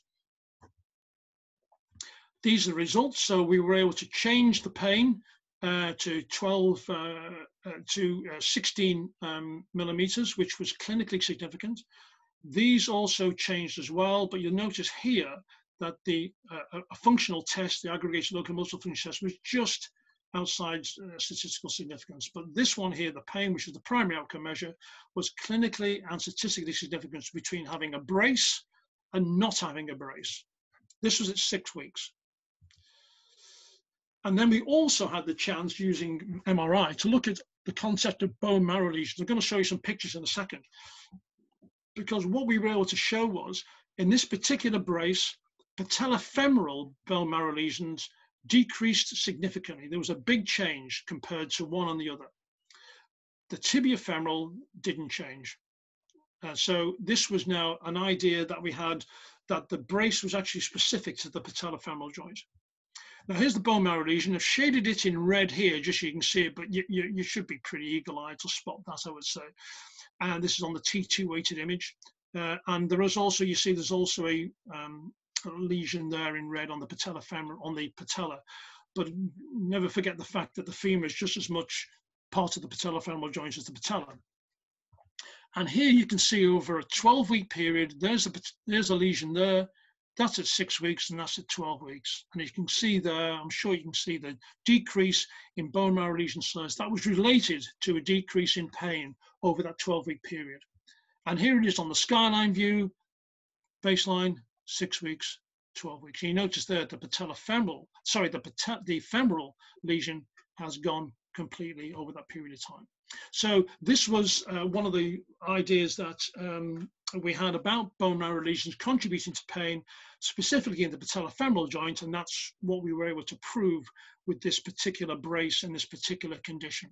These are the results. So we were able to change the pain uh, to 12 uh, uh, to 16 um, millimeters, which was clinically significant. These also changed as well, but you'll notice here that the uh, a functional test, the aggregated locomotor function test, was just outside uh, statistical significance. But this one here, the pain, which is the primary outcome measure, was clinically and statistically significant between having a brace and not having a brace. This was at six weeks. And then we also had the chance using MRI to look at the concept of bone marrow lesions. I'm going to show you some pictures in a second. Because what we were able to show was in this particular brace, patellofemoral bone marrow lesions decreased significantly. There was a big change compared to one on the other. The tibiofemoral didn't change. Uh, so this was now an idea that we had that the brace was actually specific to the patellofemoral joint. Now here's the bone marrow lesion. I've shaded it in red here, just so you can see it, but you, you, you should be pretty eagle-eyed to spot that, I would say. And this is on the T2 weighted image. Uh, and there is also, you see, there's also a, um, a lesion there in red on the patella femur, on the patella. But never forget the fact that the femur is just as much part of the patellofemoral joint as the patella. And here you can see over a 12 week period, there's a, there's a lesion there, that's at six weeks and that's at 12 weeks. And you can see there, I'm sure you can see the decrease in bone marrow lesion size that was related to a decrease in pain over that 12 week period. And here it is on the skyline view, baseline, six weeks, 12 weeks. You notice there the patellofemoral, sorry, the, the femoral lesion has gone completely over that period of time. So this was uh, one of the ideas that um, we had about bone marrow lesions contributing to pain, specifically in the patellofemoral joint, and that's what we were able to prove with this particular brace and this particular condition.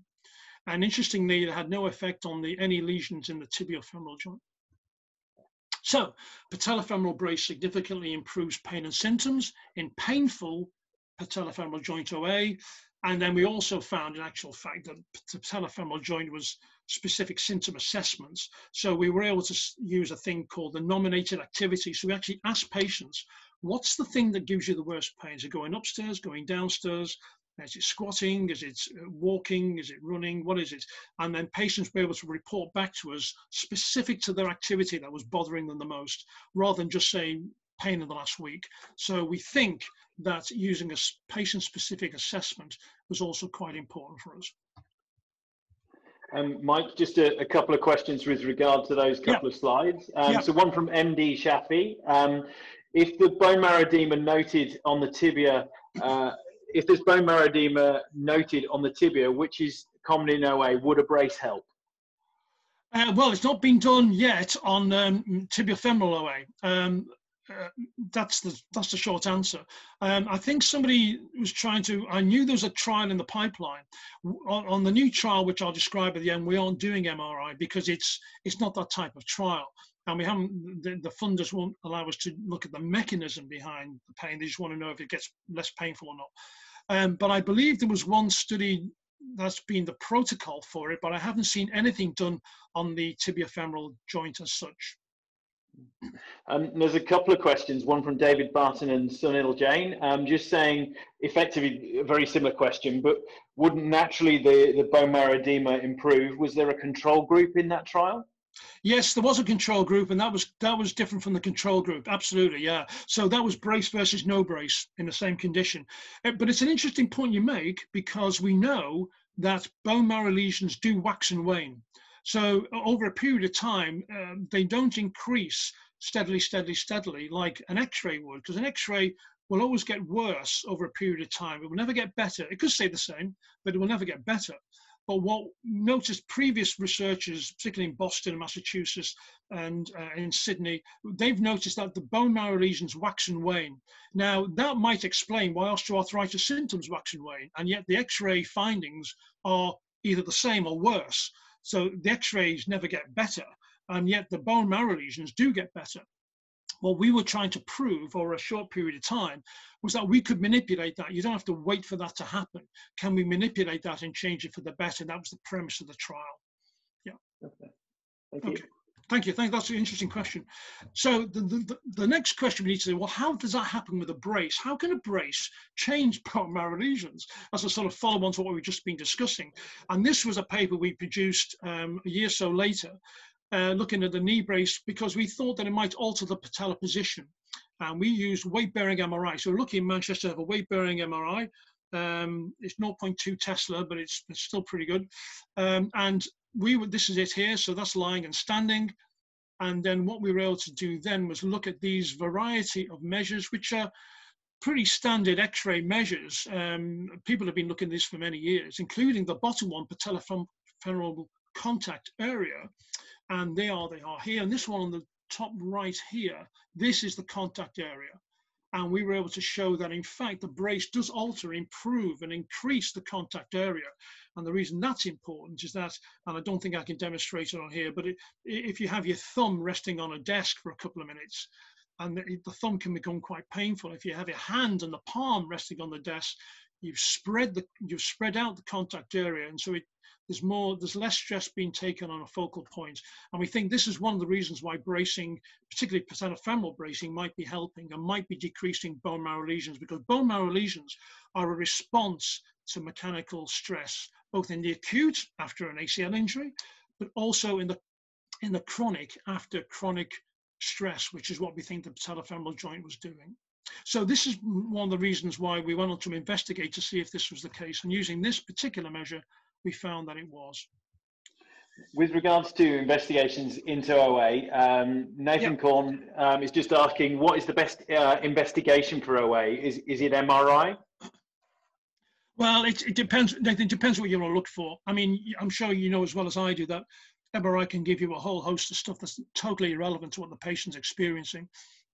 And interestingly, it had no effect on the any lesions in the tibiofemoral joint. So, patellofemoral brace significantly improves pain and symptoms in painful patellofemoral joint OA. And then we also found, in actual fact, that patellofemoral joint was specific symptom assessments. So we were able to use a thing called the nominated activity. So we actually asked patients, what's the thing that gives you the worst pain? Is it going upstairs, going downstairs? Is it squatting? Is it uh, walking? Is it running? What is it? And then patients were able to report back to us specific to their activity that was bothering them the most, rather than just saying pain in the last week. So we think that using a patient-specific assessment was also quite important for us. Um, Mike, just a, a, couple of questions with regard to those couple yeah. of slides. Um, yeah. So one from MD Shafi. Um, if the bone marrow edema noted on the tibia uh, if there's bone marrow edema noted on the tibia, which is common in OA, would a brace help? Uh, well, it's not been done yet on um, tibiofemoral OA. Um, uh, that's the that's the short answer. Um, I think somebody was trying to. I knew there was a trial in the pipeline. On, on, the new trial, which I'll describe at the end, we aren't doing MRI because it's it's not that type of trial, and we haven't. The, the funders won't allow us to look at the mechanism behind the pain. They just want to know if it gets less painful or not. Um, but I believe there was one study that's been the protocol for it, but I haven't seen anything done on the tibiofemoral joint as such. Um, there's a couple of questions, one from David Barton and Sunil Jain. Um, just saying, effectively, a very similar question, but wouldn't naturally the, the bone marrow edema improve? Was there a control group in that trial? Yes, there was a control group, and that was that was different from the control group. Absolutely, yeah. So that was brace versus no brace in the same condition. Uh, but it's an interesting point you make because we know that bone marrow lesions do wax and wane. So over a period of time, um, they don't increase steadily, steadily, steadily like an X-ray would, because an X-ray will always get worse over a period of time. It will never get better. It could stay the same, but it will never get better. But what noticed previous researchers, particularly in Boston Massachusetts and uh, in Sydney, they've noticed that the bone marrow lesions wax and wane. Now, that might explain why osteoarthritis symptoms wax and wane, and yet the X-ray findings are either the same or worse. So the X-rays never get better, and yet the bone marrow lesions do get better what we were trying to prove over a short period of time was that we could manipulate that. You don't have to wait for that to happen. Can we manipulate that and change it for the better? That was the premise of the trial. Yeah. Okay. Thank you. Thank you. Thank, that's an interesting question. So the, the, the next question we need to say, well, how does that happen with a brace? How can a brace change bone marrow lesions? As a sort of follow on to what we've just been discussing. And this was a paper we produced um, a year or so later, uh, looking at the knee brace because we thought that it might alter the patella position. And we used weight-bearing MRI. So we're looking in Manchester have a weight-bearing MRI. Um, it's 0.2 Tesla, but it's, it's still pretty good. Um, and we this is it here. So that's lying and standing. And then what we were able to do then was look at these variety of measures, which are pretty standard X-ray measures. Um, people have been looking at this for many years, including the bottom one, patellofemoral contact area and they are they are here. And this one on the top right here, this is the contact area. And we were able to show that in fact the brace does alter, improve, and increase the contact area. And the reason that's important is that, and I don't think I can demonstrate it on here, but it, if you have your thumb resting on a desk for a couple of minutes, and the, the thumb can become quite painful. If you have your hand and the palm resting on the desk, you've spread the you've spread out the contact area, and so it there's more, there's less stress being taken on a focal. And we think this is one of the reasons why bracing, particularly patellofemoral bracing, might be helping and might be decreasing bone marrow lesions because bone marrow lesions are a response to mechanical stress, both in the acute after an ACL injury, but also in the in the chronic after chronic stress, which is what we think the patellofemoral joint was doing. So this is one of the reasons why we went on to investigate to see if this was the case. And using this particular measure, we found that it was. With regards to investigations into OA, um, Nathan yep. Korn um, is just asking, what is the best uh, investigation for OA? Is, is it MRI? Well, it, it depends. It depends what you want to look for. I mean, I'm sure you know as well as I do that MRI can give you a whole host of stuff that's totally irrelevant to what the patient's experiencing.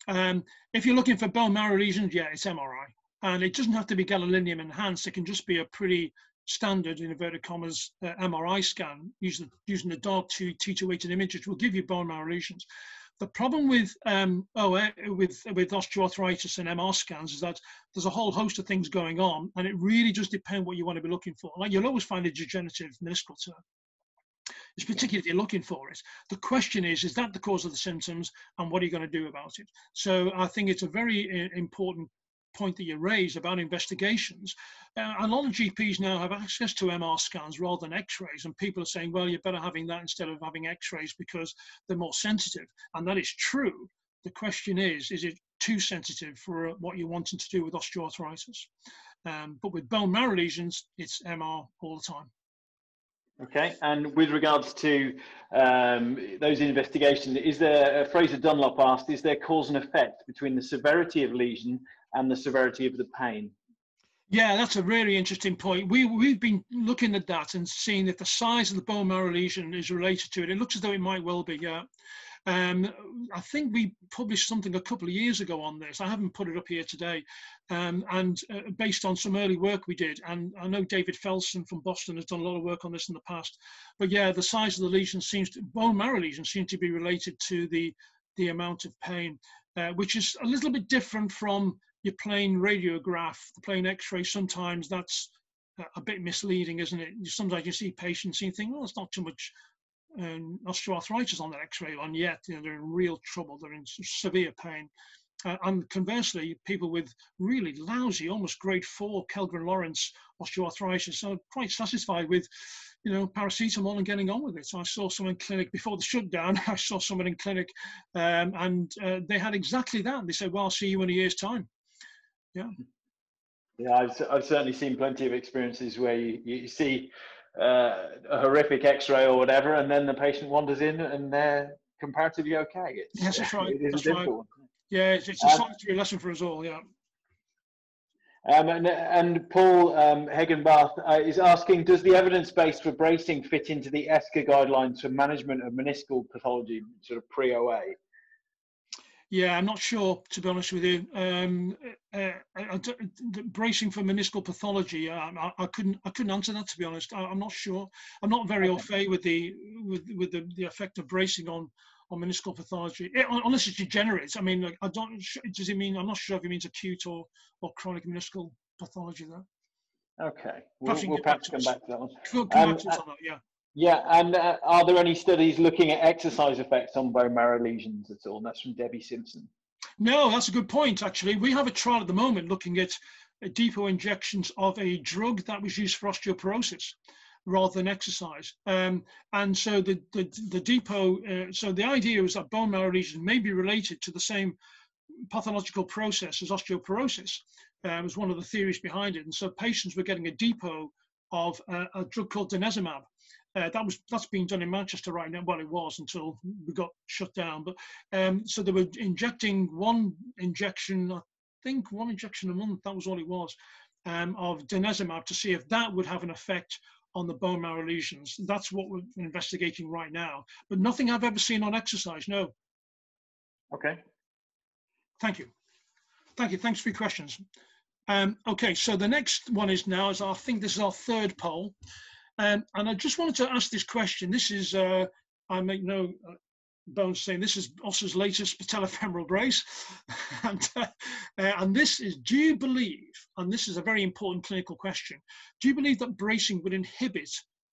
Um, if you're looking for bone marrow lesions, yeah, it's MRI. And it doesn't have to be gadolinium enhanced. It can just be a pretty standard, in inverted commas, uh, MRI scan using, using the dark two T2weighted images will give you bone marrow lesions. The problem with um, oh, with with osteoarthritis and MR scans is that there's a whole host of things going on, and it really just depends what you want to be looking for. Like you'll always find a degenerative meniscal tear. Particularly if you're looking for it. The question is, is that the cause of the symptoms and what are you going to do about it? So I think it's a very uh, important point that you raise about investigations. Uh, a lot of GPs now have access to MR scans rather than X-rays, and people are saying, well, you're better having that instead of having X-rays because they're more sensitive, and that is true. The question is, is it too sensitive for uh, what you're wanting to do with osteoarthritis? Um, but with bone marrow lesions, it's MR all the time. Okay, and with regards to um, those investigations, is there, uh, Fraser Dunlop asked, is there cause and effect between the severity of lesion and the severity of the pain? Yeah, that's a really interesting point. We, we've been looking at that and seeing if the size of the bone marrow lesion is related to it. It looks as though it might well be, yeah. Um, I think we published something a couple of years ago on this. I haven't put it up here today, um, and uh, based on some early work we did. And I know David Felson from Boston has done a lot of work on this in the past. But yeah, the size of the lesion seems to, bone marrow lesion seems to be related to the the amount of pain, uh, which is a little bit different from your plain radiograph, the plain X-ray. Sometimes that's a bit misleading, isn't it? Sometimes you see patients and you think, well, it's not too much um, osteoarthritis on that x-ray on yet. You know, they're in real trouble. They're in severe pain. Uh, and conversely, people with really lousy, almost grade four Kellgren-Lawrence osteoarthritis are quite satisfied with, you know, paracetamol and getting on with it. So I saw someone in clinic before the shutdown. I saw someone in clinic, um, and uh, they had exactly that. They said, "Well, I'll see you in a year's time." Yeah. Yeah, I've, I've certainly seen plenty of experiences where you, you see uh, a horrific X-ray or whatever, and then the patient wanders in and they're comparatively okay. It's, yes, that's right. It that's a right. Yeah, it's, it's a um, solitary lesson for us all. Yeah. Um, and, and, Paul um, Hegenbath uh, is asking, does the evidence base for bracing fit into the ESSKA guidelines for management of meniscal pathology, sort of pre-OA? Yeah, I'm not sure, to be honest with you. Um, uh, uh, bracing for meniscal pathology, um, I, I, couldn't, I couldn't answer that to be honest. I, am not sure. I'm not very au fait with the with with the, the effect of bracing on on meniscal pathology, it, unless it degenerates. I mean, I don't. Does it mean? I'm not sure if it means acute or or chronic meniscal pathology there. Okay, we'll, perhaps, we'll perhaps come back to that one. come um, back to uh, that, yeah. Yeah, and uh, are there any studies looking at exercise effects on bone marrow lesions at all? And that's from Debbie Simpson. No, that's a good point, actually. We have a trial at the moment looking at depot injections of a drug that was used for osteoporosis rather than exercise. Um, and so the, the, the depot, uh, so the idea is that bone marrow lesions may be related to the same pathological process as osteoporosis uh, was one of the theories behind it. And so patients were getting a depot of uh, a drug called denosumab, uh, that was that's being done in Manchester right now. Well, it was until we got shut down. But um, so they were injecting one injection, I think one injection a month. That was all it was um, of denosumab to see if that would have an effect on the bone marrow lesions. That's what we're investigating right now. But nothing I've ever seen on exercise. No. Okay. Thank you. Thank you. Thanks for your questions. Um, okay, so the next one is now, is I think this is our third poll. Um, and I just wanted to ask this question. This is, uh, I make no uh, bones saying this is Össur's latest patellofemoral brace. and, uh, uh, and this is, do you believe, and this is a very important clinical question, do you believe that bracing would inhibit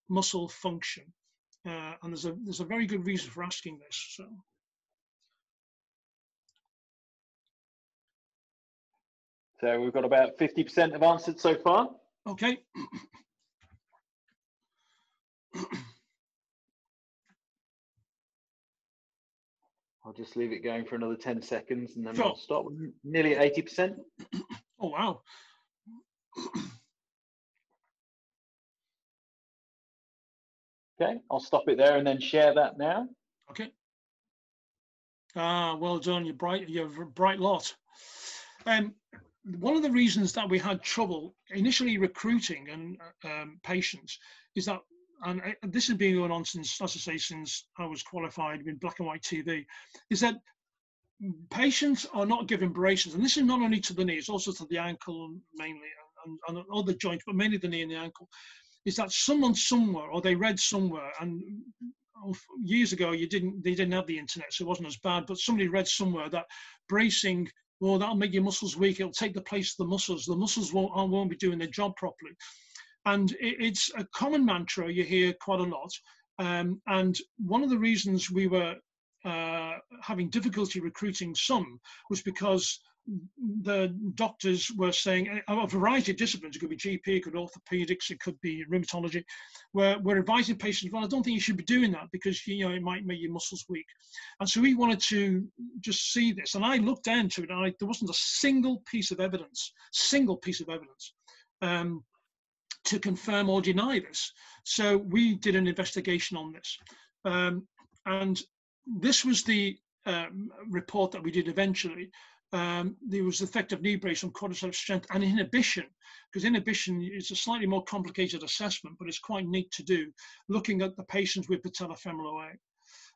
muscle function? Uh, and there's a, there's a very good reason for asking this. So. So we've got about 50% of answered so far. Okay. I'll just leave it going for another 10 seconds and then sure. I'll stop. Nearly 80%. Oh, wow. okay, I'll stop it there and then share that now. Okay. Ah, well done. You're bright. You're a bright lot. Um, one of the reasons that we had trouble initially recruiting and um, patients is that and uh, I, this has been going on since, as I say, since I was qualified in black and white TV, is that patients are not given braces, and this is not only to the knee, it's also to the ankle mainly, and, and other joints, but mainly the knee and the ankle, is that someone somewhere, or they read somewhere, and oh, years ago you didn't, they didn't have the internet, so it wasn't as bad, but somebody read somewhere that bracing well, that'll make your muscles weak. It'll take the place of the muscles. The muscles won't, won't be doing their job properly. And it's a common mantra you hear quite a lot. Um, and one of the reasons we were uh, having difficulty recruiting some was because the doctors were saying a variety of disciplines, it could be GP, it could be orthopedics, it could be rheumatology, were, were advising patients, well, I don't think you should be doing that because, you know, it might make your muscles weak. And so we wanted to just see this. And I looked into it and I, there wasn't a single piece of evidence, single piece of evidence um, to confirm or deny this. So we did an investigation on this. Um, and this was the um, report that we did eventually um, there was effective knee brace on quadriceps strength and inhibition, because inhibition is a slightly more complicated assessment, but it's quite neat to do, looking at the patients with patellofemoral OA.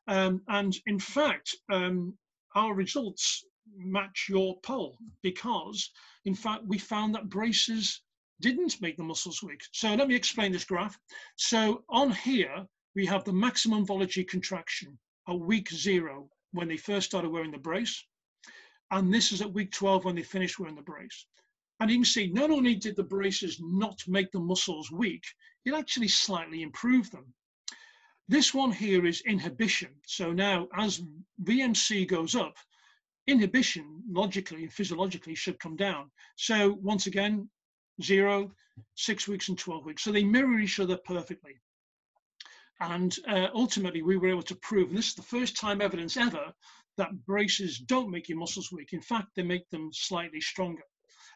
Um, and in fact, um, our results match your poll because, in fact, we found that braces didn't make the muscles weak. So let me explain this graph. So on here, we have the maximum voluntary contraction at week zero when they first started wearing the brace. And this is at week 12 when they finished wearing the brace. And you can see not only did the braces not make the muscles weak, it actually slightly improved them. This one here is inhibition. So now as VMC goes up, inhibition logically and physiologically should come down. So once again, zero, six weeks and 12 weeks. So they mirror each other perfectly. And uh, ultimately we were able to prove, and this is the first time evidence ever that braces don't make your muscles weak. In fact, they make them slightly stronger.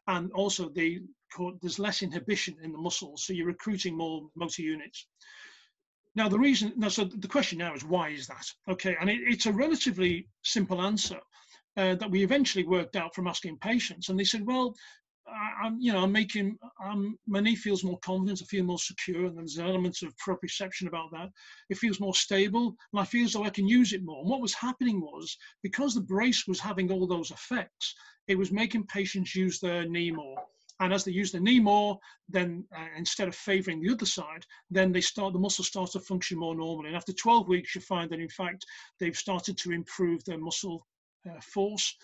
And also, they there's less inhibition in the muscles, so you're recruiting more motor units. Now, the reason, now, so the question now is why is that? Okay, and it, it's a relatively simple answer uh, that we eventually worked out from asking patients. And they said, well, I'm, you know, I'm making, um, my knee feels more confident, I feel more secure, and there's an element of proprioception about that. It feels more stable, and I feel as though I can use it more. And what was happening was, because the brace was having all those effects, it was making patients use their knee more. And as they use the knee more, then uh, instead of favoring the other side, then they start, the muscle starts to function more normally. And after 12 weeks, you find that in fact, they've started to improve their muscle uh, force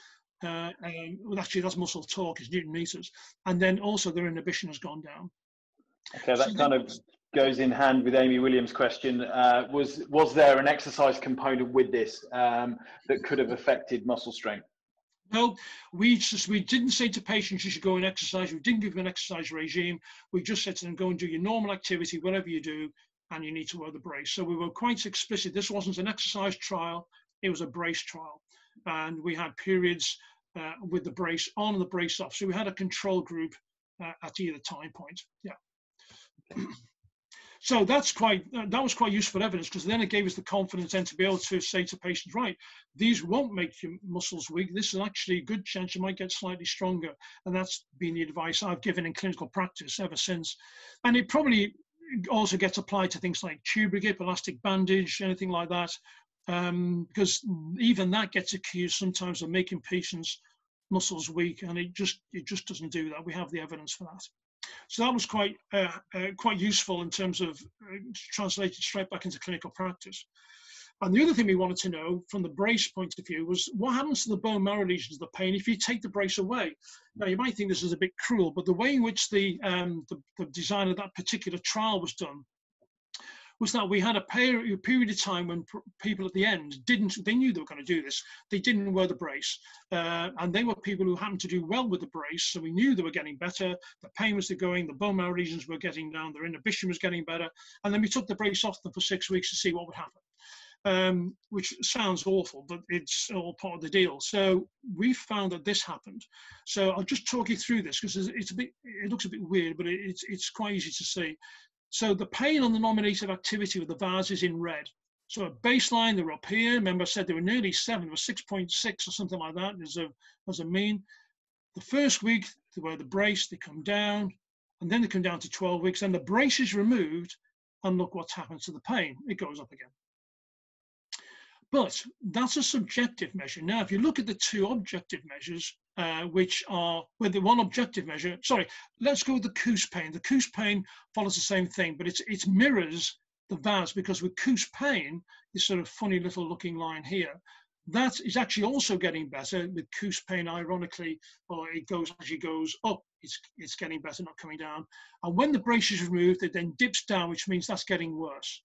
uh, um, well, actually, that's muscle torque, is Newton meters. And then also their inhibition has gone down. Okay, that so kind of goes in hand with Amy Williams' question. Uh, was was there an exercise component with this um, that could have affected muscle strength? No, we just we didn't say to patients you should go and exercise. We didn't give them an exercise regime. We just said to them go and do your normal activity, whatever you do, and you need to wear the brace. So we were quite explicit. This wasn't an exercise trial; it was a brace trial, and we had periods uh, with the brace on and the brace off. So we had a control group uh, at either time point. Yeah. so that's quite uh, that was quite useful evidence because then it gave us the confidence then to be able to say to patients, right, these won't make your muscles weak. This is actually a good chance you might get slightly stronger, and that's been the advice I've given in clinical practice ever since. And it probably also gets applied to things like tubigrip, elastic bandage, anything like that um, because even that gets accused sometimes of making patients' muscles weak, and it just it just doesn't do that. We have the evidence for that. So that was quite uh, uh, quite useful in terms of uh, translated straight back into clinical practice. And the other thing we wanted to know from the brace point of view was what happens to the bone marrow lesions, the pain, if you take the brace away? Now, you might think this is a bit cruel, but the way in which the, um, the, the design of that particular trial was done was that we had a period of time when people at the end didn't, they knew they were going to do this. They didn't wear the brace. Uh, and they were people who happened to do well with the brace. So we knew they were getting better. The pain was going, the bone marrow lesions were getting down, their inhibition was getting better. And then we took the brace off them for six weeks to see what would happen. Um, which sounds awful, but it's all part of the deal. So we found that this happened. So I'll just talk you through this because it's a bit, it looks a bit weird, but it's it's quite easy to see. So the pain on the nominative activity with the VAS is in red. So at baseline, they were up here. Remember, I said they were nearly seven, they were 6.6 or something like that as a, as a mean. The first week, they wear the brace, they come down, and then they come down to 12 weeks. Then the brace is removed, and look what's happened to the pain. It goes up again. But that's a subjective measure. Now, if you look at the two objective measures, uh, which are with the one objective measure, sorry, let's go with the KOOS pain. The KOOS pain follows the same thing, but it's, it mirrors the VAS because with KOOS pain, this sort of funny little looking line here, that is actually also getting better with KOOS pain, ironically, or it goes it goes up, it's, it's getting better, not coming down. And when the brace is removed, it then dips down, which means that's getting worse.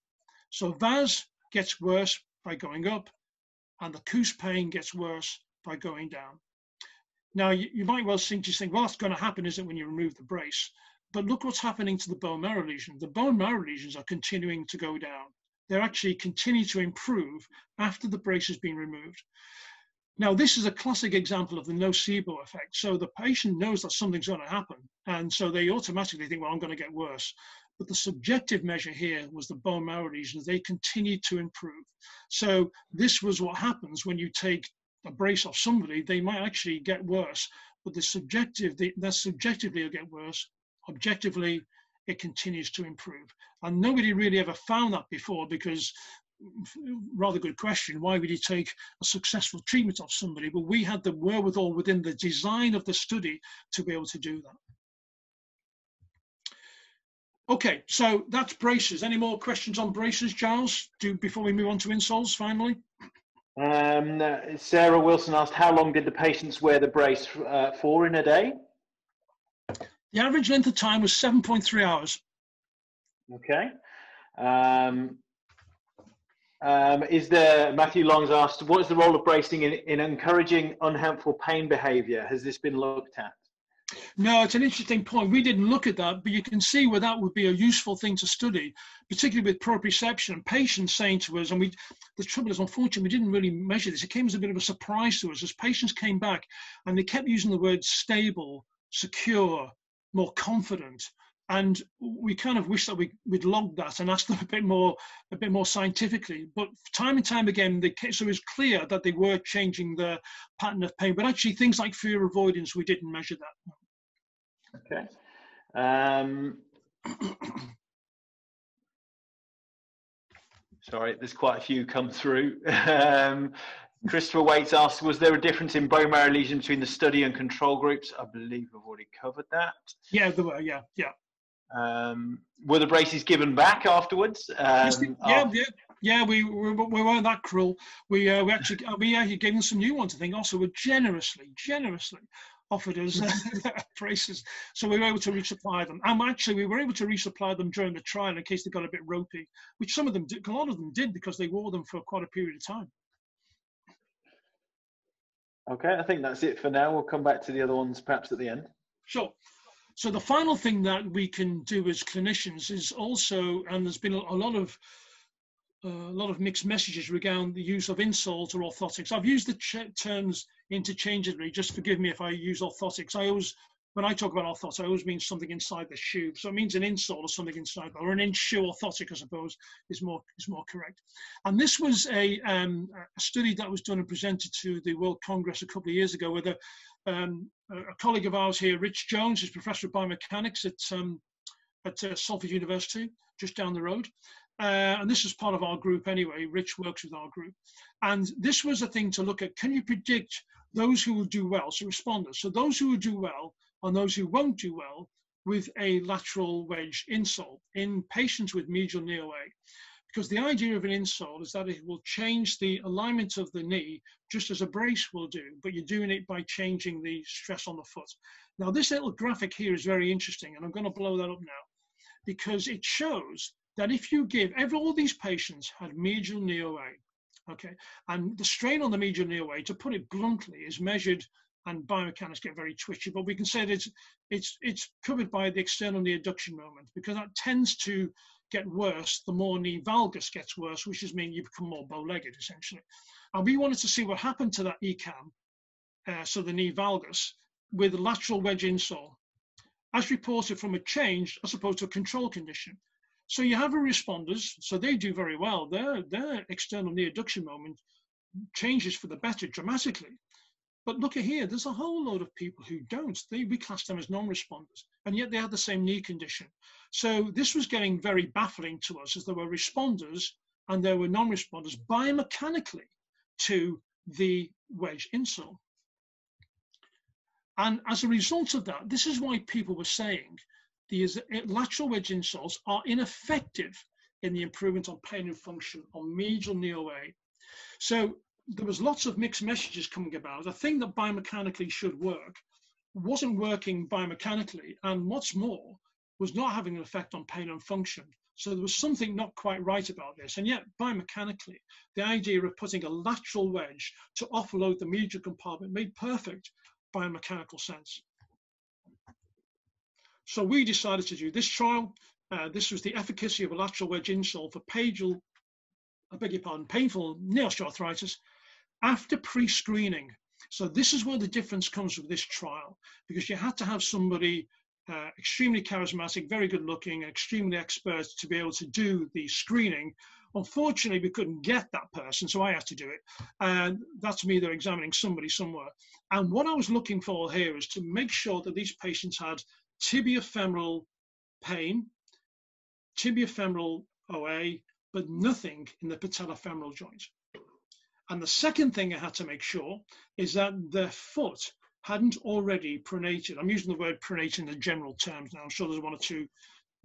So VAS gets worse by going up, and the KOOS pain gets worse by going down. Now, you, you might well think, just think, well, that's going to happen, is it, when you remove the brace? But look what's happening to the bone marrow lesion. The bone marrow lesions are continuing to go down. They're actually continue to improve after the brace has been removed. Now, this is a classic example of the nocebo effect. So the patient knows that something's going to happen, and so they automatically think, well, I'm going to get worse. But the subjective measure here was the bone marrow lesions. They continued to improve. So this was what happens when you take a brace off somebody. They might actually get worse, but the subjective, that subjectively will get worse. Objectively, it continues to improve. And nobody really ever found that before because mm, rather good question. Why would you take a successful treatment of somebody? But we had the wherewithal within the design of the study to be able to do that. Okay, so that's braces. Any more questions on braces, Giles? Do before we move on to insoles finally? Um, Sarah Wilson asked, how long did the patients wear the brace uh, for in a day? The average length of time was 7.3 hours. Okay. Um, um, is there, Matthew Long's asked, what is the role of bracing in, in encouraging unhelpful pain behavior? Has this been looked at? No, it's an interesting point. We didn't look at that, but you can see where that would be a useful thing to study, particularly with proprioception and patients saying to us, and we, the trouble is, unfortunately, we didn't really measure this. It came as a bit of a surprise to us as patients came back and they kept using the word stable, secure, more confident and we kind of wish that we, would logged that and asked them a bit more a bit more scientifically but time and time again they, so it was clear that they were changing the pattern of pain but actually things like fear avoidance we didn't measure that okay um, sorry there's quite a few come through um, Christopher Waits asked, was there a difference in bone marrow lesion between the study and control groups? I believe we've already covered that. Yeah, there were, yeah, yeah. Um, were the braces given back afterwards? Um, yeah, after... yeah, yeah. We, we, we weren't that cruel. We uh, we actually uh, we actually gave them some new ones. I think Össur were generously generously offered us braces, so we were able to resupply them. And actually, we were able to resupply them during the trial in case they got a bit ropey, which some of them did. A lot of them did because they wore them for quite a period of time. Okay, I think that's it for now. We'll come back to the other ones perhaps at the end. Sure. So the final thing that we can do as clinicians is also, and there's been a lot of uh, a lot of mixed messages regarding the use of insoles or orthotics. I've used the terms interchangeably. Just forgive me if I use orthotics. I always when I talk about orthotic, I always mean something inside the shoe. So it means an insole or something inside, or an in shoe orthotic, I suppose, is more is more correct. And this was a, um, a study that was done and presented to the World Congress a couple of years ago, where um, a colleague of ours here, Rich Jones, is professor of biomechanics at um, at uh, Salford University, just down the road. Uh, and this is part of our group anyway. Rich works with our group. And this was a thing to look at can you predict those who will do well? So, responders. So, those who will do well on those who won't do well with a lateral wedge insole in patients with medial knee OA. Because the idea of an insole is that it will change the alignment of the knee just as a brace will do, but you're doing it by changing the stress on the foot. Now, this little graphic here is very interesting, and I'm going to blow that up now because it shows that if you give every all these patients had medial knee OA, okay, and the strain on the medial knee OA, to put it bluntly, is measured and biomechanics get very twitchy, but we can say that it's, it's, it's covered by the external knee adduction moment because that tends to get worse the more knee valgus gets worse, which is mean you become more bow-legged essentially. And we wanted to see what happened to that EKAM, uh, so the knee valgus, with lateral wedge insole, as reported from a change as opposed to a control condition. So you have a responders, so they do very well. Their, their external knee adduction moment changes for the better dramatically. But look at here, there's a whole load of people who don't. They, we class them as non-responders, and yet they had the same knee condition. So this was getting very baffling to us as there were responders and there were non-responders biomechanically to the wedge insole. And as a result of that, this is why people were saying the lateral wedge insoles are ineffective in the improvement on pain and function on medial knee OA. So there was lots of mixed messages coming about. A thing that biomechanically should work wasn't working biomechanically, and what's more, was not having an effect on pain and function. So there was something not quite right about this. And yet, biomechanically, the idea of putting a lateral wedge to offload the medial compartment made perfect biomechanical sense. So we decided to do this trial. Uh, this was the efficacy of a lateral wedge insole for painful, I beg your pardon, painful knee osteoarthritis after pre-screening. So this is where the difference comes with this trial, because you had to have somebody uh, extremely charismatic, very good looking, extremely expert to be able to do the screening. Unfortunately, we couldn't get that person, so I had to do it. And that's me, they're examining somebody somewhere. And what I was looking for here is to make sure that these patients had tibiofemoral pain, tibiofemoral OA, but nothing in the patellofemoral joint. And the second thing I had to make sure is that their foot hadn't already pronated. I'm using the word pronate in the general terms now. I'm sure there's one or two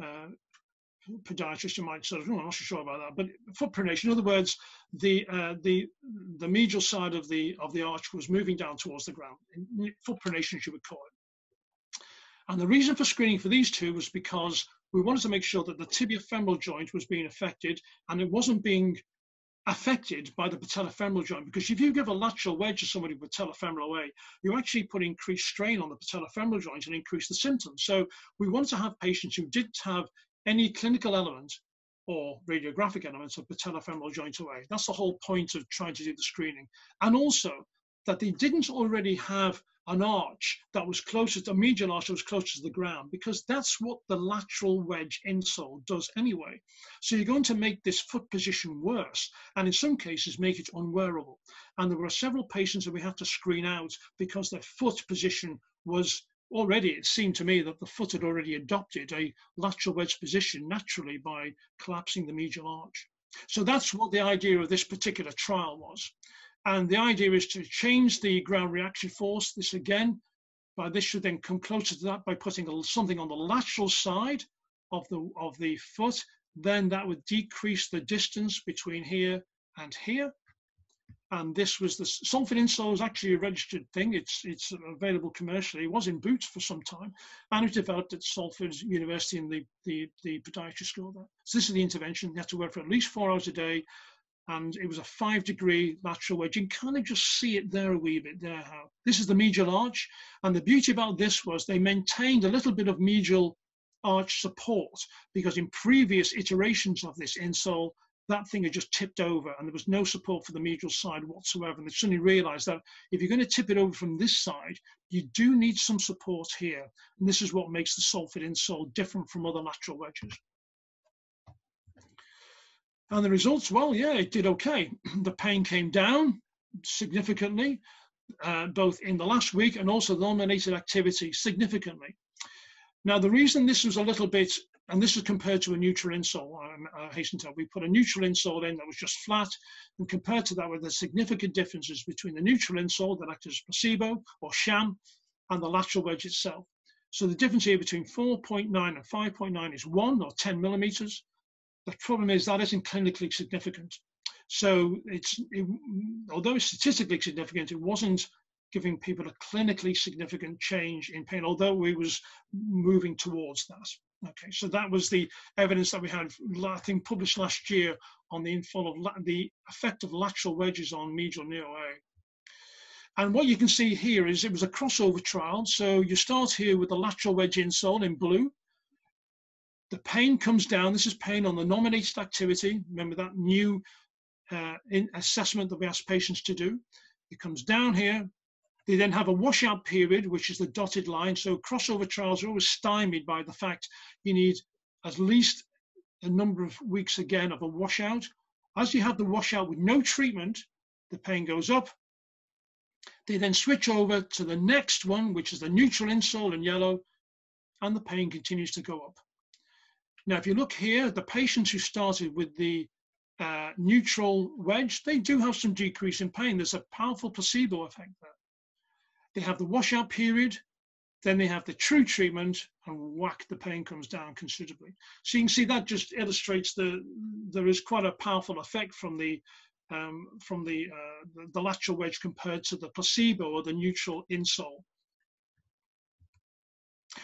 uh, podiatrists who might sort of, oh, I'm not so sure about that, but foot pronation. In other words, the uh, the the medial side of the of the arch was moving down towards the ground. Foot pronation, as you would call it. And the reason for screening for these two was because we wanted to make sure that the tibiofemoral joint was being affected and it wasn't being affected by the patellofemoral joint because if you give a lateral wedge to somebody with patellofemoral OA, you actually put increased strain on the patellofemoral joint and increase the symptoms. So we want to have patients who didn't have any clinical element or radiographic elements of patellofemoral joint OA. That's the whole point of trying to do the screening. And also that they didn't already have an arch that was closest, a medial arch that was closest to the ground, because that's what the lateral wedge insole does anyway. So you're going to make this foot position worse, and in some cases make it unwearable. And there were several patients that we had to screen out because their foot position was already, it seemed to me that the foot had already adopted a lateral wedge position naturally by collapsing the medial arch. So that's what the idea of this particular trial was. And the idea is to change the ground reaction force. This again, by this should then come closer to that by putting something on the lateral side of the, of the foot. Then that would decrease the distance between here and here. And this was the Salford insole is actually a registered thing. It's it's available commercially. It was in Boots for some time, and it developed at Salford University in the the, the podiatry school there. So this is the intervention. You have to work for at least four hours a day and it was a five degree lateral wedge. You can kind of just see it there a wee bit there how. This is the medial arch. And the beauty about this was they maintained a little bit of medial arch support because in previous iterations of this insole, that thing had just tipped over and there was no support for the medial side whatsoever. And they suddenly realized that if you're going to tip it over from this side, you do need some support here. And this is what makes the Salford insole different from other lateral wedges. And the results, well, yeah, it did okay. The pain came down significantly, uh, both in the last week and also the nominated activity significantly. Now, the reason this was a little bit, and this is compared to a neutral insole, I, I hasten to tell, we put a neutral insole in that was just flat, and compared to that, were the significant differences between the neutral insole that acted as placebo or sham and the lateral wedge itself. So the difference here between 4.9 and 5.9 is 1 or 10 millimeters. The problem is that isn't clinically significant. So it's it, although it's statistically significant, it wasn't giving people a clinically significant change in pain, although we was moving towards that. Okay, so that was the evidence that we had, I think, published last year on the infall of the effect of lateral wedges on medial knee OA. And what you can see here is it was a crossover trial. So you start here with the lateral wedge insole in blue, the pain comes down. This is pain on the nominated activity. Remember that new uh, assessment that we ask patients to do. It comes down here. They then have a washout period, which is the dotted line. So crossover trials are always stymied by the fact you need at least a number of weeks again of a washout. As you have the washout with no treatment, the pain goes up. They then switch over to the next one, which is the neutral insole in yellow, and the pain continues to go up. Now, if you look here, the patients who started with the uh, neutral wedge, they do have some decrease in pain. There's a powerful placebo effect there. They have the washout period, then they have the true treatment, and whack, the pain comes down considerably. So you can see that just illustrates the there is quite a powerful effect from the um, from the, uh, the, the lateral wedge compared to the placebo or the neutral insole.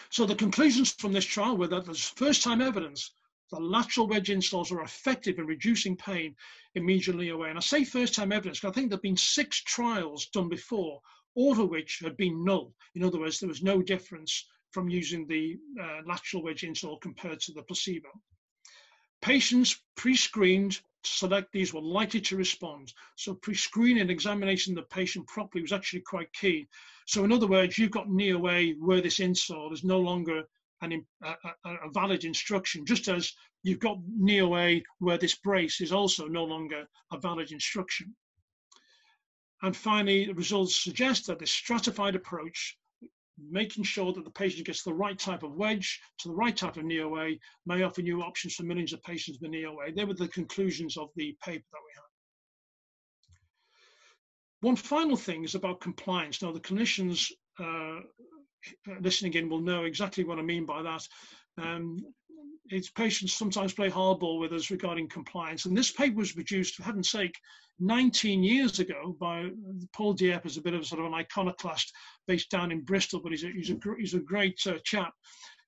So the conclusions from this trial were that there's first time evidence the lateral wedge insoles are effective in reducing pain immediately OA. And I say first time evidence because I think there have been six trials done before, all of which had been null. In other words, there was no difference from using the uh, lateral wedge insole compared to the placebo. Patients pre-screened select these were likely to respond. So pre-screening examination of the patient properly was actually quite key. So in other words, you've got knee OA where this insole is no longer an, a, a, valid instruction, just as you've got knee OA where this brace is also no longer a valid instruction. And finally, the results suggest that this stratified approach making sure that the patient gets the right type of wedge to the right type of knee OA may offer new options for millions of patients with knee OA. They were the conclusions of the paper that we had. One final thing is about compliance. Now, the clinicians uh, listening in will know exactly what I mean by that. Um, its patients sometimes play hardball with us regarding compliance. And this paper was produced, for heaven's sake, 19 years ago by Paul Dieppe as a bit of sort of an iconoclast based down in Bristol, but he's a, he's a, he's a great uh, chap.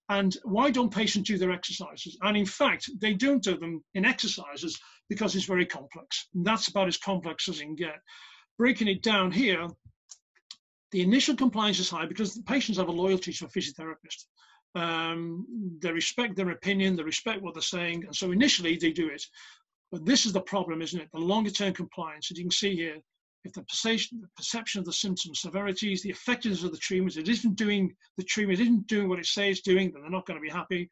And why don't patients do their exercises? And in fact, they don't do them in exercises because it's very complex. And that's about as complex as you can get. Breaking it down here, the initial compliance is high because the patients have a loyalty to a physiotherapist. Um, they respect their opinion, they respect what they're saying, and so initially they do it. But this is the problem, isn't it? The longer term compliance, as you can see here, if the perception, of the symptom severities, the effectiveness of the treatment, it isn't doing the treatment, it isn't doing what it says doing, then they're not going to be happy.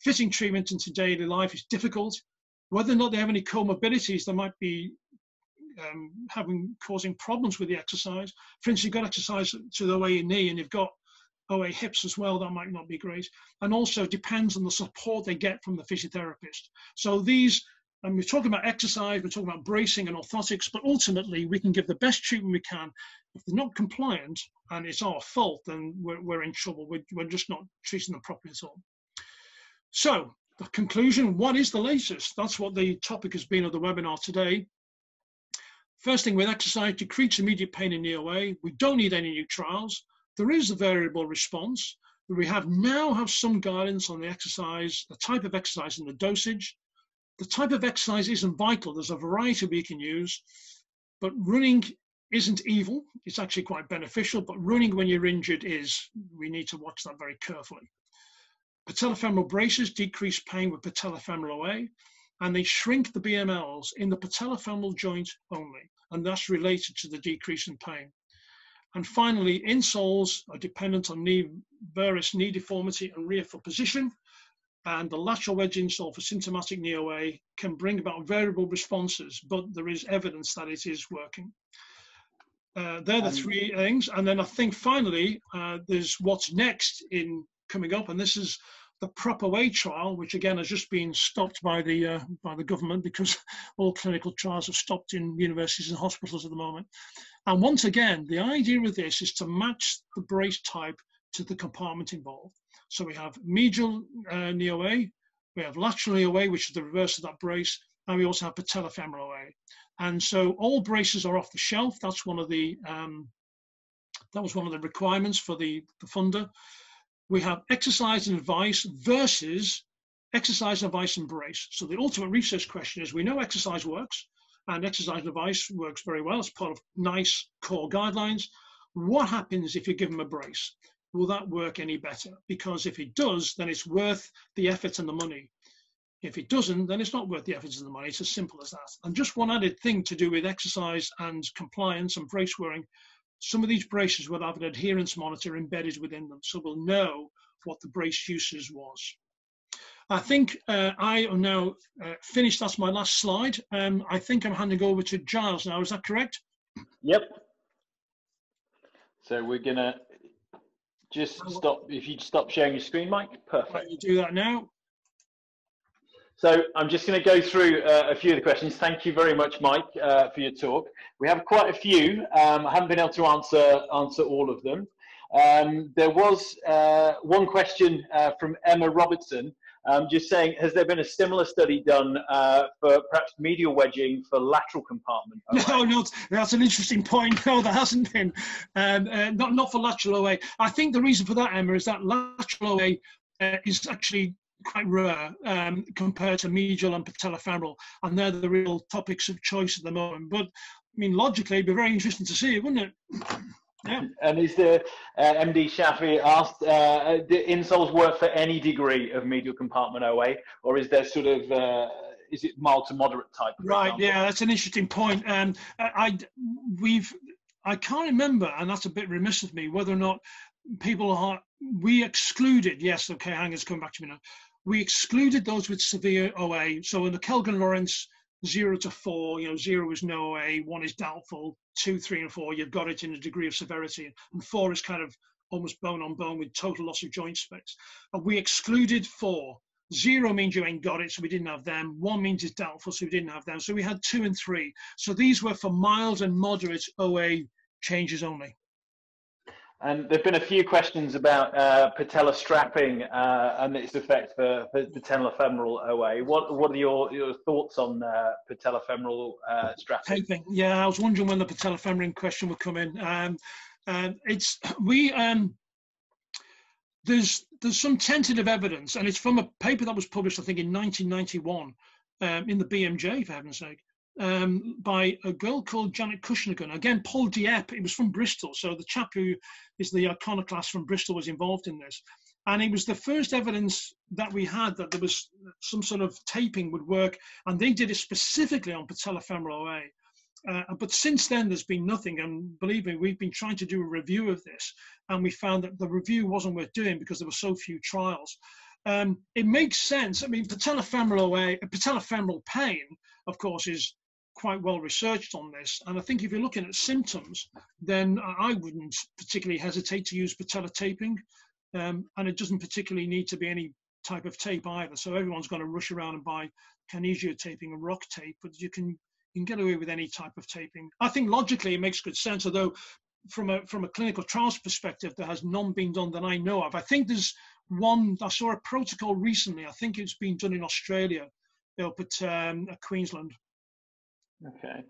Fitting treatment into daily life is difficult. Whether or not they have any comorbidities, they might be um, having causing problems with the exercise. For instance, you've got exercise to the OA knee and you've got OA hips as well, that might not be great. And also depends on the support they get from the physiotherapist. So these, and we're talking about exercise, we're talking about bracing and orthotics, but ultimately we can give the best treatment we can. If they're not compliant and it's our fault, then we're, we're in trouble. We're, we're just not treating them properly at all. So the conclusion, what is the latest? That's what the topic has been of the webinar today. First thing with exercise, decrease immediate pain in the OA. We don't need any new trials. There is a variable response. We have now have some guidance on the exercise, the type of exercise and the dosage. The type of exercise isn't vital. There's a variety we can use, but running isn't evil. It's actually quite beneficial, but running when you're injured is, we need to watch that very carefully. Patellofemoral braces decrease pain with patellofemoral OA, and they shrink the BMLs in the patellofemoral joint only, and that's related to the decrease in pain. And finally, insoles are dependent on knee, varus knee deformity and rear foot position. And the lateral wedge insole for symptomatic knee OA can bring about variable responses, but there is evidence that it is working. Uh, they're the three things. And then I think finally, uh, there's what's next in coming up. And this is the PROP OA trial, which again has just been stopped by the uh, by the government because all clinical trials have stopped in universities and hospitals at the moment. And once again, the idea with this is to match the brace type to the compartment involved. So we have medial uh, knee OA, we have lateral knee OA, which is the reverse of that brace, and we also have patellofemoral OA. And so all braces are off the shelf. That's one of the um, that was one of the requirements for the, the funder. We have exercise and advice versus exercise, advice, and brace. So the ultimate research question is: we know exercise works and exercise device works very well. It's part of NICE core guidelines. What happens if you give them a brace? Will that work any better? Because if it does, then it's worth the effort and the money. If it doesn't, then it's not worth the effort and the money. It's as simple as that. And just one added thing to do with exercise and compliance and brace wearing. Some of these braces will have an adherence monitor embedded within them, so we'll know what the brace usage was. I think uh, I am now uh, finished. That's my last slide. Um, I think I'm handing over to Giles now. Is that correct? Yep. So we're gonna just stop. If you stop sharing your screen, Mike. Perfect. You do that now. So I'm just going to go through uh, a few of the questions. Thank you very much, Mike, uh, for your talk. We have quite a few. Um, I haven't been able to answer answer all of them. Um, there was uh, one question uh, from Emma Robertson um, just saying, has there been a similar study done uh, for perhaps medial wedging for lateral compartment? No, no, that's an interesting point. No, there hasn't been. Um, uh, not, not for lateral OA. I think the reason for that, Emma, is that lateral OA uh, is actually quite rare um, compared to medial and patellofemoral, and they're the real topics of choice at the moment. But I mean, logically, it'd be very interesting to see, wouldn't it? Yeah. And is the uh, MD Shafi asked, uh, do insoles work for any degree of medial compartment OA, or is there sort of uh, is it mild to moderate type? Right. Example? Yeah, that's an interesting point. Um, I, we've I can't remember, and that's a bit remiss of me, whether or not people are we excluded. Yes, okay, hangers come back to me now. We excluded those with severe OA. So in the Kellgren Lawrence zero to four, you know, zero is no OA, one is doubtful, two, three, and four, you've got it in a degree of severity, and four is kind of almost bone on bone with total loss of joint space. And we excluded four. Zero means you ain't got it, so we didn't have them. One means it's doubtful, so we didn't have them. So we had two and three. So these were for mild and moderate OA changes only. And there've been a few questions about uh, patella strapping uh, and its effect for, for patellofemoral OA. What what are your, your thoughts on uh, patellofemoral uh, strapping? Yeah, I was wondering when the patellofemoral question would come in. Um, um, it's we um, there's there's some tentative evidence, and it's from a paper that was published, I think, in 1991 um, in the BMJ, for heaven's sake, um, by a girl called Janet Cushnaghan. Again, Paul Dieppe, it was from Bristol. So the chap who is the iconoclast from Bristol was involved in this. And it was the first evidence that we had that there was some sort of taping would work. And they did it specifically on patellofemoral OA. Uh, but since then, there's been nothing. And believe me, we've been trying to do a review of this. And we found that the review wasn't worth doing because there were so few trials. Um, it makes sense. I mean, patellofemoral patellofemoral pain, of course, is quite well researched on this. And I think if you're looking at symptoms, then I wouldn't particularly hesitate to use patella taping. Um, and it doesn't particularly need to be any type of tape either. So everyone's going to rush around and buy kinesio taping and rock tape, but you can you can get away with any type of taping. I think logically it makes good sense, although from a from a clinical trials perspective, there has none been done that I know of. I think there's one. I saw a protocol recently. I think it's been done in Australia, up um, at Queensland, Okay.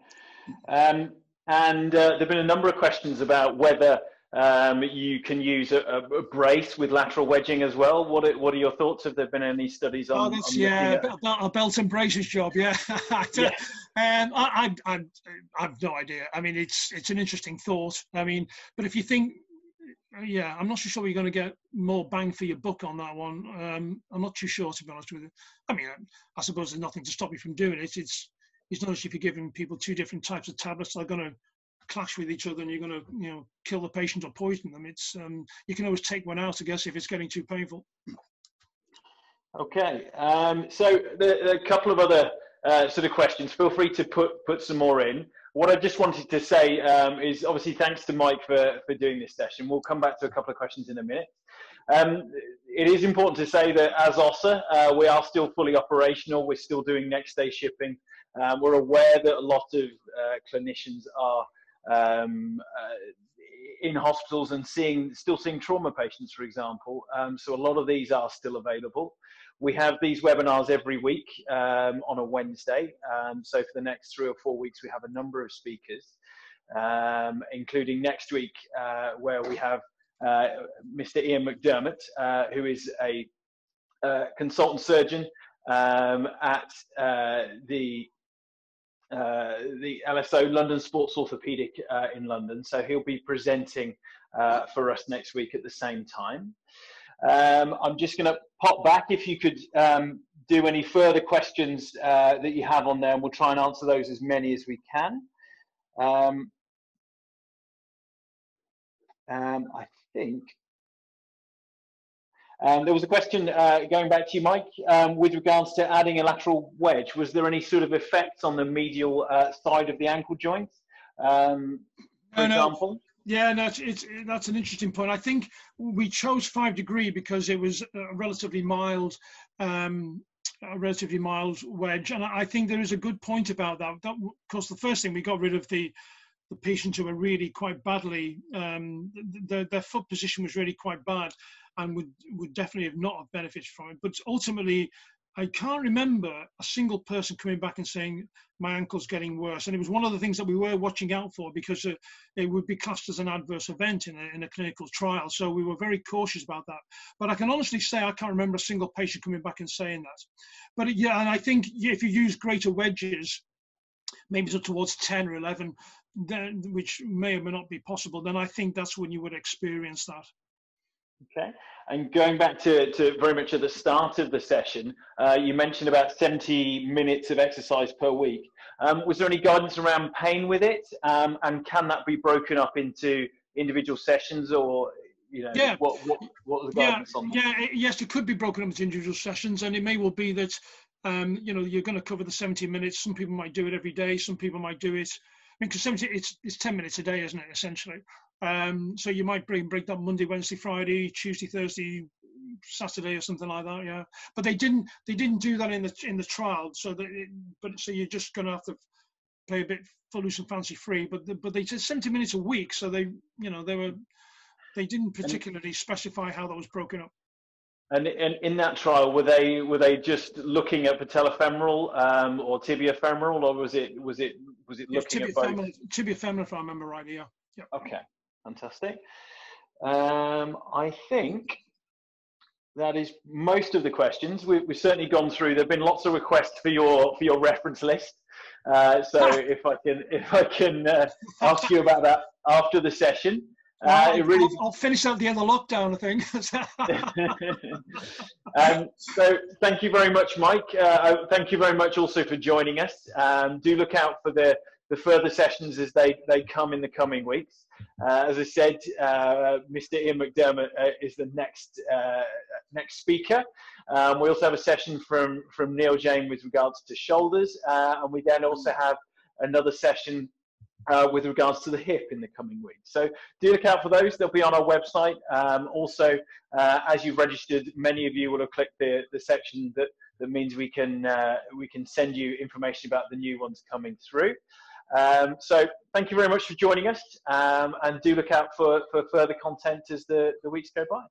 Um, and uh, there have been a number of questions about whether um, you can use a, a, brace with lateral wedging as well. What are, what are your thoughts? Have there been any studies on? Oh, that's on yeah, a, a belt and braces job. Yeah, yeah. Um, I, I, I, I have no idea. I mean, it's it's an interesting thought. I mean, but if you think yeah, I'm not too sure you're going to get more bang for your buck on that one. Um, I'm not too sure, to be honest with you. I mean, I suppose there's nothing to stop you from doing it. It's it's not as if you're giving people two different types of tablets that are going to clash with each other and you're going to you know kill the patient or poison them. It's um, you can always take one out i guess if it's getting too painful. Okay um, so a couple of other uh, sort of questions. Feel free to put put some more in. What i just wanted to say um, is obviously thanks to mike for for doing this session. We'll come back to a couple of questions in a minute. Um, it is important to say that as Össur, uh, we are still fully operational. We're still doing next day shipping. Um, we're aware that a lot of uh, clinicians are um, uh, in hospitals and seeing still seeing trauma patients, for example. Um, so a lot of these are still available. We have these webinars every week um, on a Wednesday. Um, so for the next three or four weeks, we have a number of speakers, um, including next week uh, where we have uh, Mr. Ian McDermott, uh, who is a uh, consultant surgeon um, at uh, the uh, the LSO London Sports Orthopaedic uh, in London. So he'll be presenting uh, for us next week at the same time. Um, I'm just going to pop back if you could um, do any further questions uh, that you have on there, and we'll try and answer those as many as we can. Um, um I think um, there was a question uh, going back to you, Mike, um, with regards to adding a lateral wedge. Was there any sort of effects on the medial uh, side of the ankle joint, um, for no, example? No. Yeah, no, it's, it's, that's an interesting point. I think we chose five degree because it was a relatively mild, um, a relatively mild wedge, and I think there is a good point about that. That, of course, the first thing we got rid of the the patients who were really quite badly, um, the, their foot position was really quite bad and would, would definitely have not have benefited from it. But ultimately, I can't remember a single person coming back and saying my ankle's getting worse. And it was one of the things that we were watching out for because uh, it would be classed as an adverse event in a, in a clinical trial. So we were very cautious about that. But I can honestly say I can't remember a single patient coming back and saying that. But yeah, and I think if you use greater wedges, maybe towards 10 or 11, then, which may or may not be possible, then I think that's when you would experience that. Okay. And going back to, to very much at the start of the session, uh, you mentioned about 70 minutes of exercise per week. Um, was there any guidance around pain with it? Um, and can that be broken up into individual sessions or, you know, yeah. what, what, what was the guidance yeah, on that? Yeah, yes, it could be broken up into individual sessions and it may well be that, um, you know, you're going to cover the 70 minutes. Some people might do it every day. Some people might do it because it's, it's 10 minutes a day, isn't it, essentially? Um, so you might bring break that Monday, Wednesday, Friday, Tuesday, Thursday, Saturday, or something like that. Yeah, but they didn't they didn't do that in the in the trial. So that it, but so you're just going to have to play a bit for loose and fancy free. But the, but they said 70 minutes a week, so they you know they were they didn't particularly specify how that was broken up. And in, in that trial, were they were they just looking at patellofemoral um, or tibiofemoral, or was it was it was it looking yeah, at both? Tibiofemoral, if I remember right. Yeah. yeah. Okay. Fantastic. Um, I think that is most of the questions. We, have certainly gone through. There've been lots of requests for your for your reference list. Uh, so if I can if I can uh, ask you about that after the session. Uh, well, really... I'll, I'll, finish out the other lockdown, I think. um, so thank you very much, Mike. Uh, thank you very much also for joining us. Um, do look out for the the further sessions as they, they come in the coming weeks. Uh, as I said, uh, Mr. Ian McDermott uh, is the next uh, next speaker. Um, we also have a session from, from Neil Jane with regards to shoulders, uh, and we then also have another session uh, with regards to the hip in the coming weeks. So do look out for those. They'll be on our website. Um, also, uh, as you've registered, many of you will have clicked the, the section that, that means we can, uh, we can send you information about the new ones coming through. Um, so thank you very much for joining us um, and do look out for, for further content as the, the weeks go by.